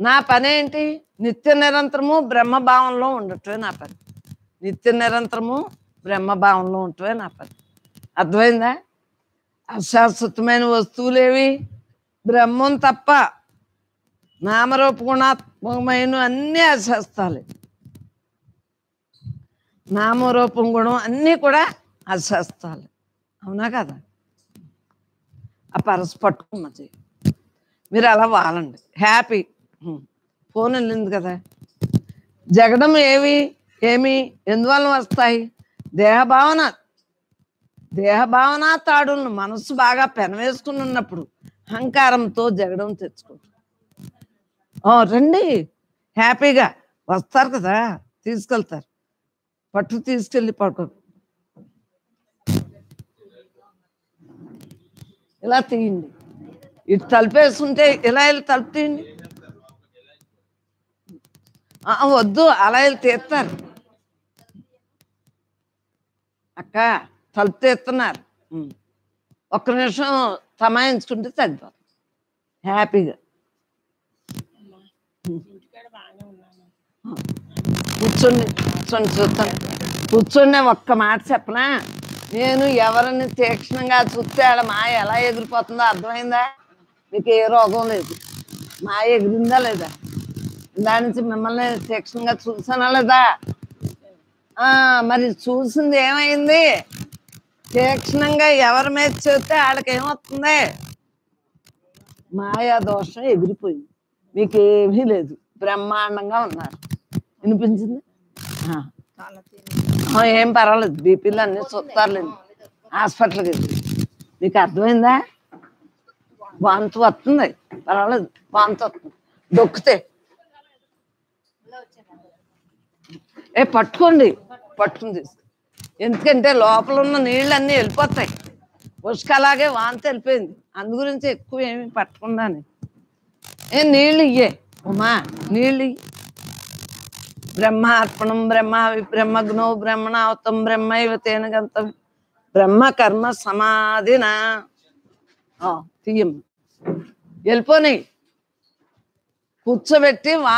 నా పని ఏంటి నిత్య నిరంతరము బ్రహ్మభావంలో ఉండటమే నా పని. నిత్య నిరంతరము బ్రహ్మభావంలో ఉండటమే నా పని. అర్థమైందా? అశాశ్వతమైన వస్తువులేవి బ్రహ్మం తప్ప నామరూపగుణాత్మకమైన అన్నీ అశాస్తాలే నామరూపం గుణం అన్నీ కూడా అశాస్తాలే అవునా కదా? ఆ పరస్ పట్టుకున్నది మీరు అలా వాలండి. హ్యాపీ. ఫోన్ వెళ్ళింది కదా. జగడం ఏవి ఏమి ఎందువల్ల వస్తాయి? దేహభావన. దేహభావన తాడులను మనసు బాగా పెనవేసుకుని ఉన్నప్పుడు అహంకారంతో జగడం తెచ్చుకుంటారు రండి. హ్యాపీగా. వస్తారు కదా. తీసుకెళ్తారు. పట్టు తీసుకెళ్ళి పడుకో ఇలా తీయండి. ఇటు తలుపేసుకుంటే ఇలా వెళ్ళి తలుపు తీయండి. వద్దు అలా తీస్తారు. అక్క తలుపు తీస్తున్నారు. ఒక్క నిమిషం తమాయించుకుంటే తగ్గిపోతుంది హ్యాపీగా. కూర్చోండి కూర్చోండి చూస్తాను కూర్చోండి ఒక్క మాట చెప్పనా? నేను ఎవరిని తీక్షణంగా చూస్తే ఆడ మాయ ఎలా ఎగిరిపోతుందో అర్థమైందా? మీకు ఏ రోగం లేదు. మాయ ఎగిరిందా లేదా? దాని నుంచి మిమ్మల్ని తీక్షణంగా చూసానా లేదా? ఆ మరి చూసింది ఏమైంది? తీక్షణంగా ఎవరి మీద చూస్తే వాళ్ళకి ఏమవుతుంది మాయా దోషం ఎగిరిపోయింది. మీకు ఏమీ లేదు. బ్రహ్మాండంగా ఉన్నారు. వినిపించింది? ఏం పర్వాలేదు. బీపీలు అన్ని చూస్తారులేండి హాస్పిటల్కి వెళ్ళి. మీకు అర్థమైందా? వాంతి వస్తుంది. పర్వాలేదు. వాంతి వస్తుంది. దొక్కుతే ఏ పట్టుకోండి. పట్టుకుంది. ఎందుకంటే లోపల ఉన్న నీళ్ళన్నీ వెళ్ళిపోతాయి. ఉసుక అలాగే వాంతి వెళ్ళిపోయింది. అందు గురించి ఎక్కువ ఏమి పట్టకుండానే. ఏ నీళ్ళు ఇయ్యే. ఉమా నీళ్ళు బ్రహ్మార్పణం బ్రహ్మ బ్రహ్మగ్నో బ్రహ్మణావతం బ్రహ్మ ఇవతేన గంతం. బ్రహ్మ కర్మ సమాధిన. తీయం వెళ్ళిపోనాయి కూర్చోబెట్టి వా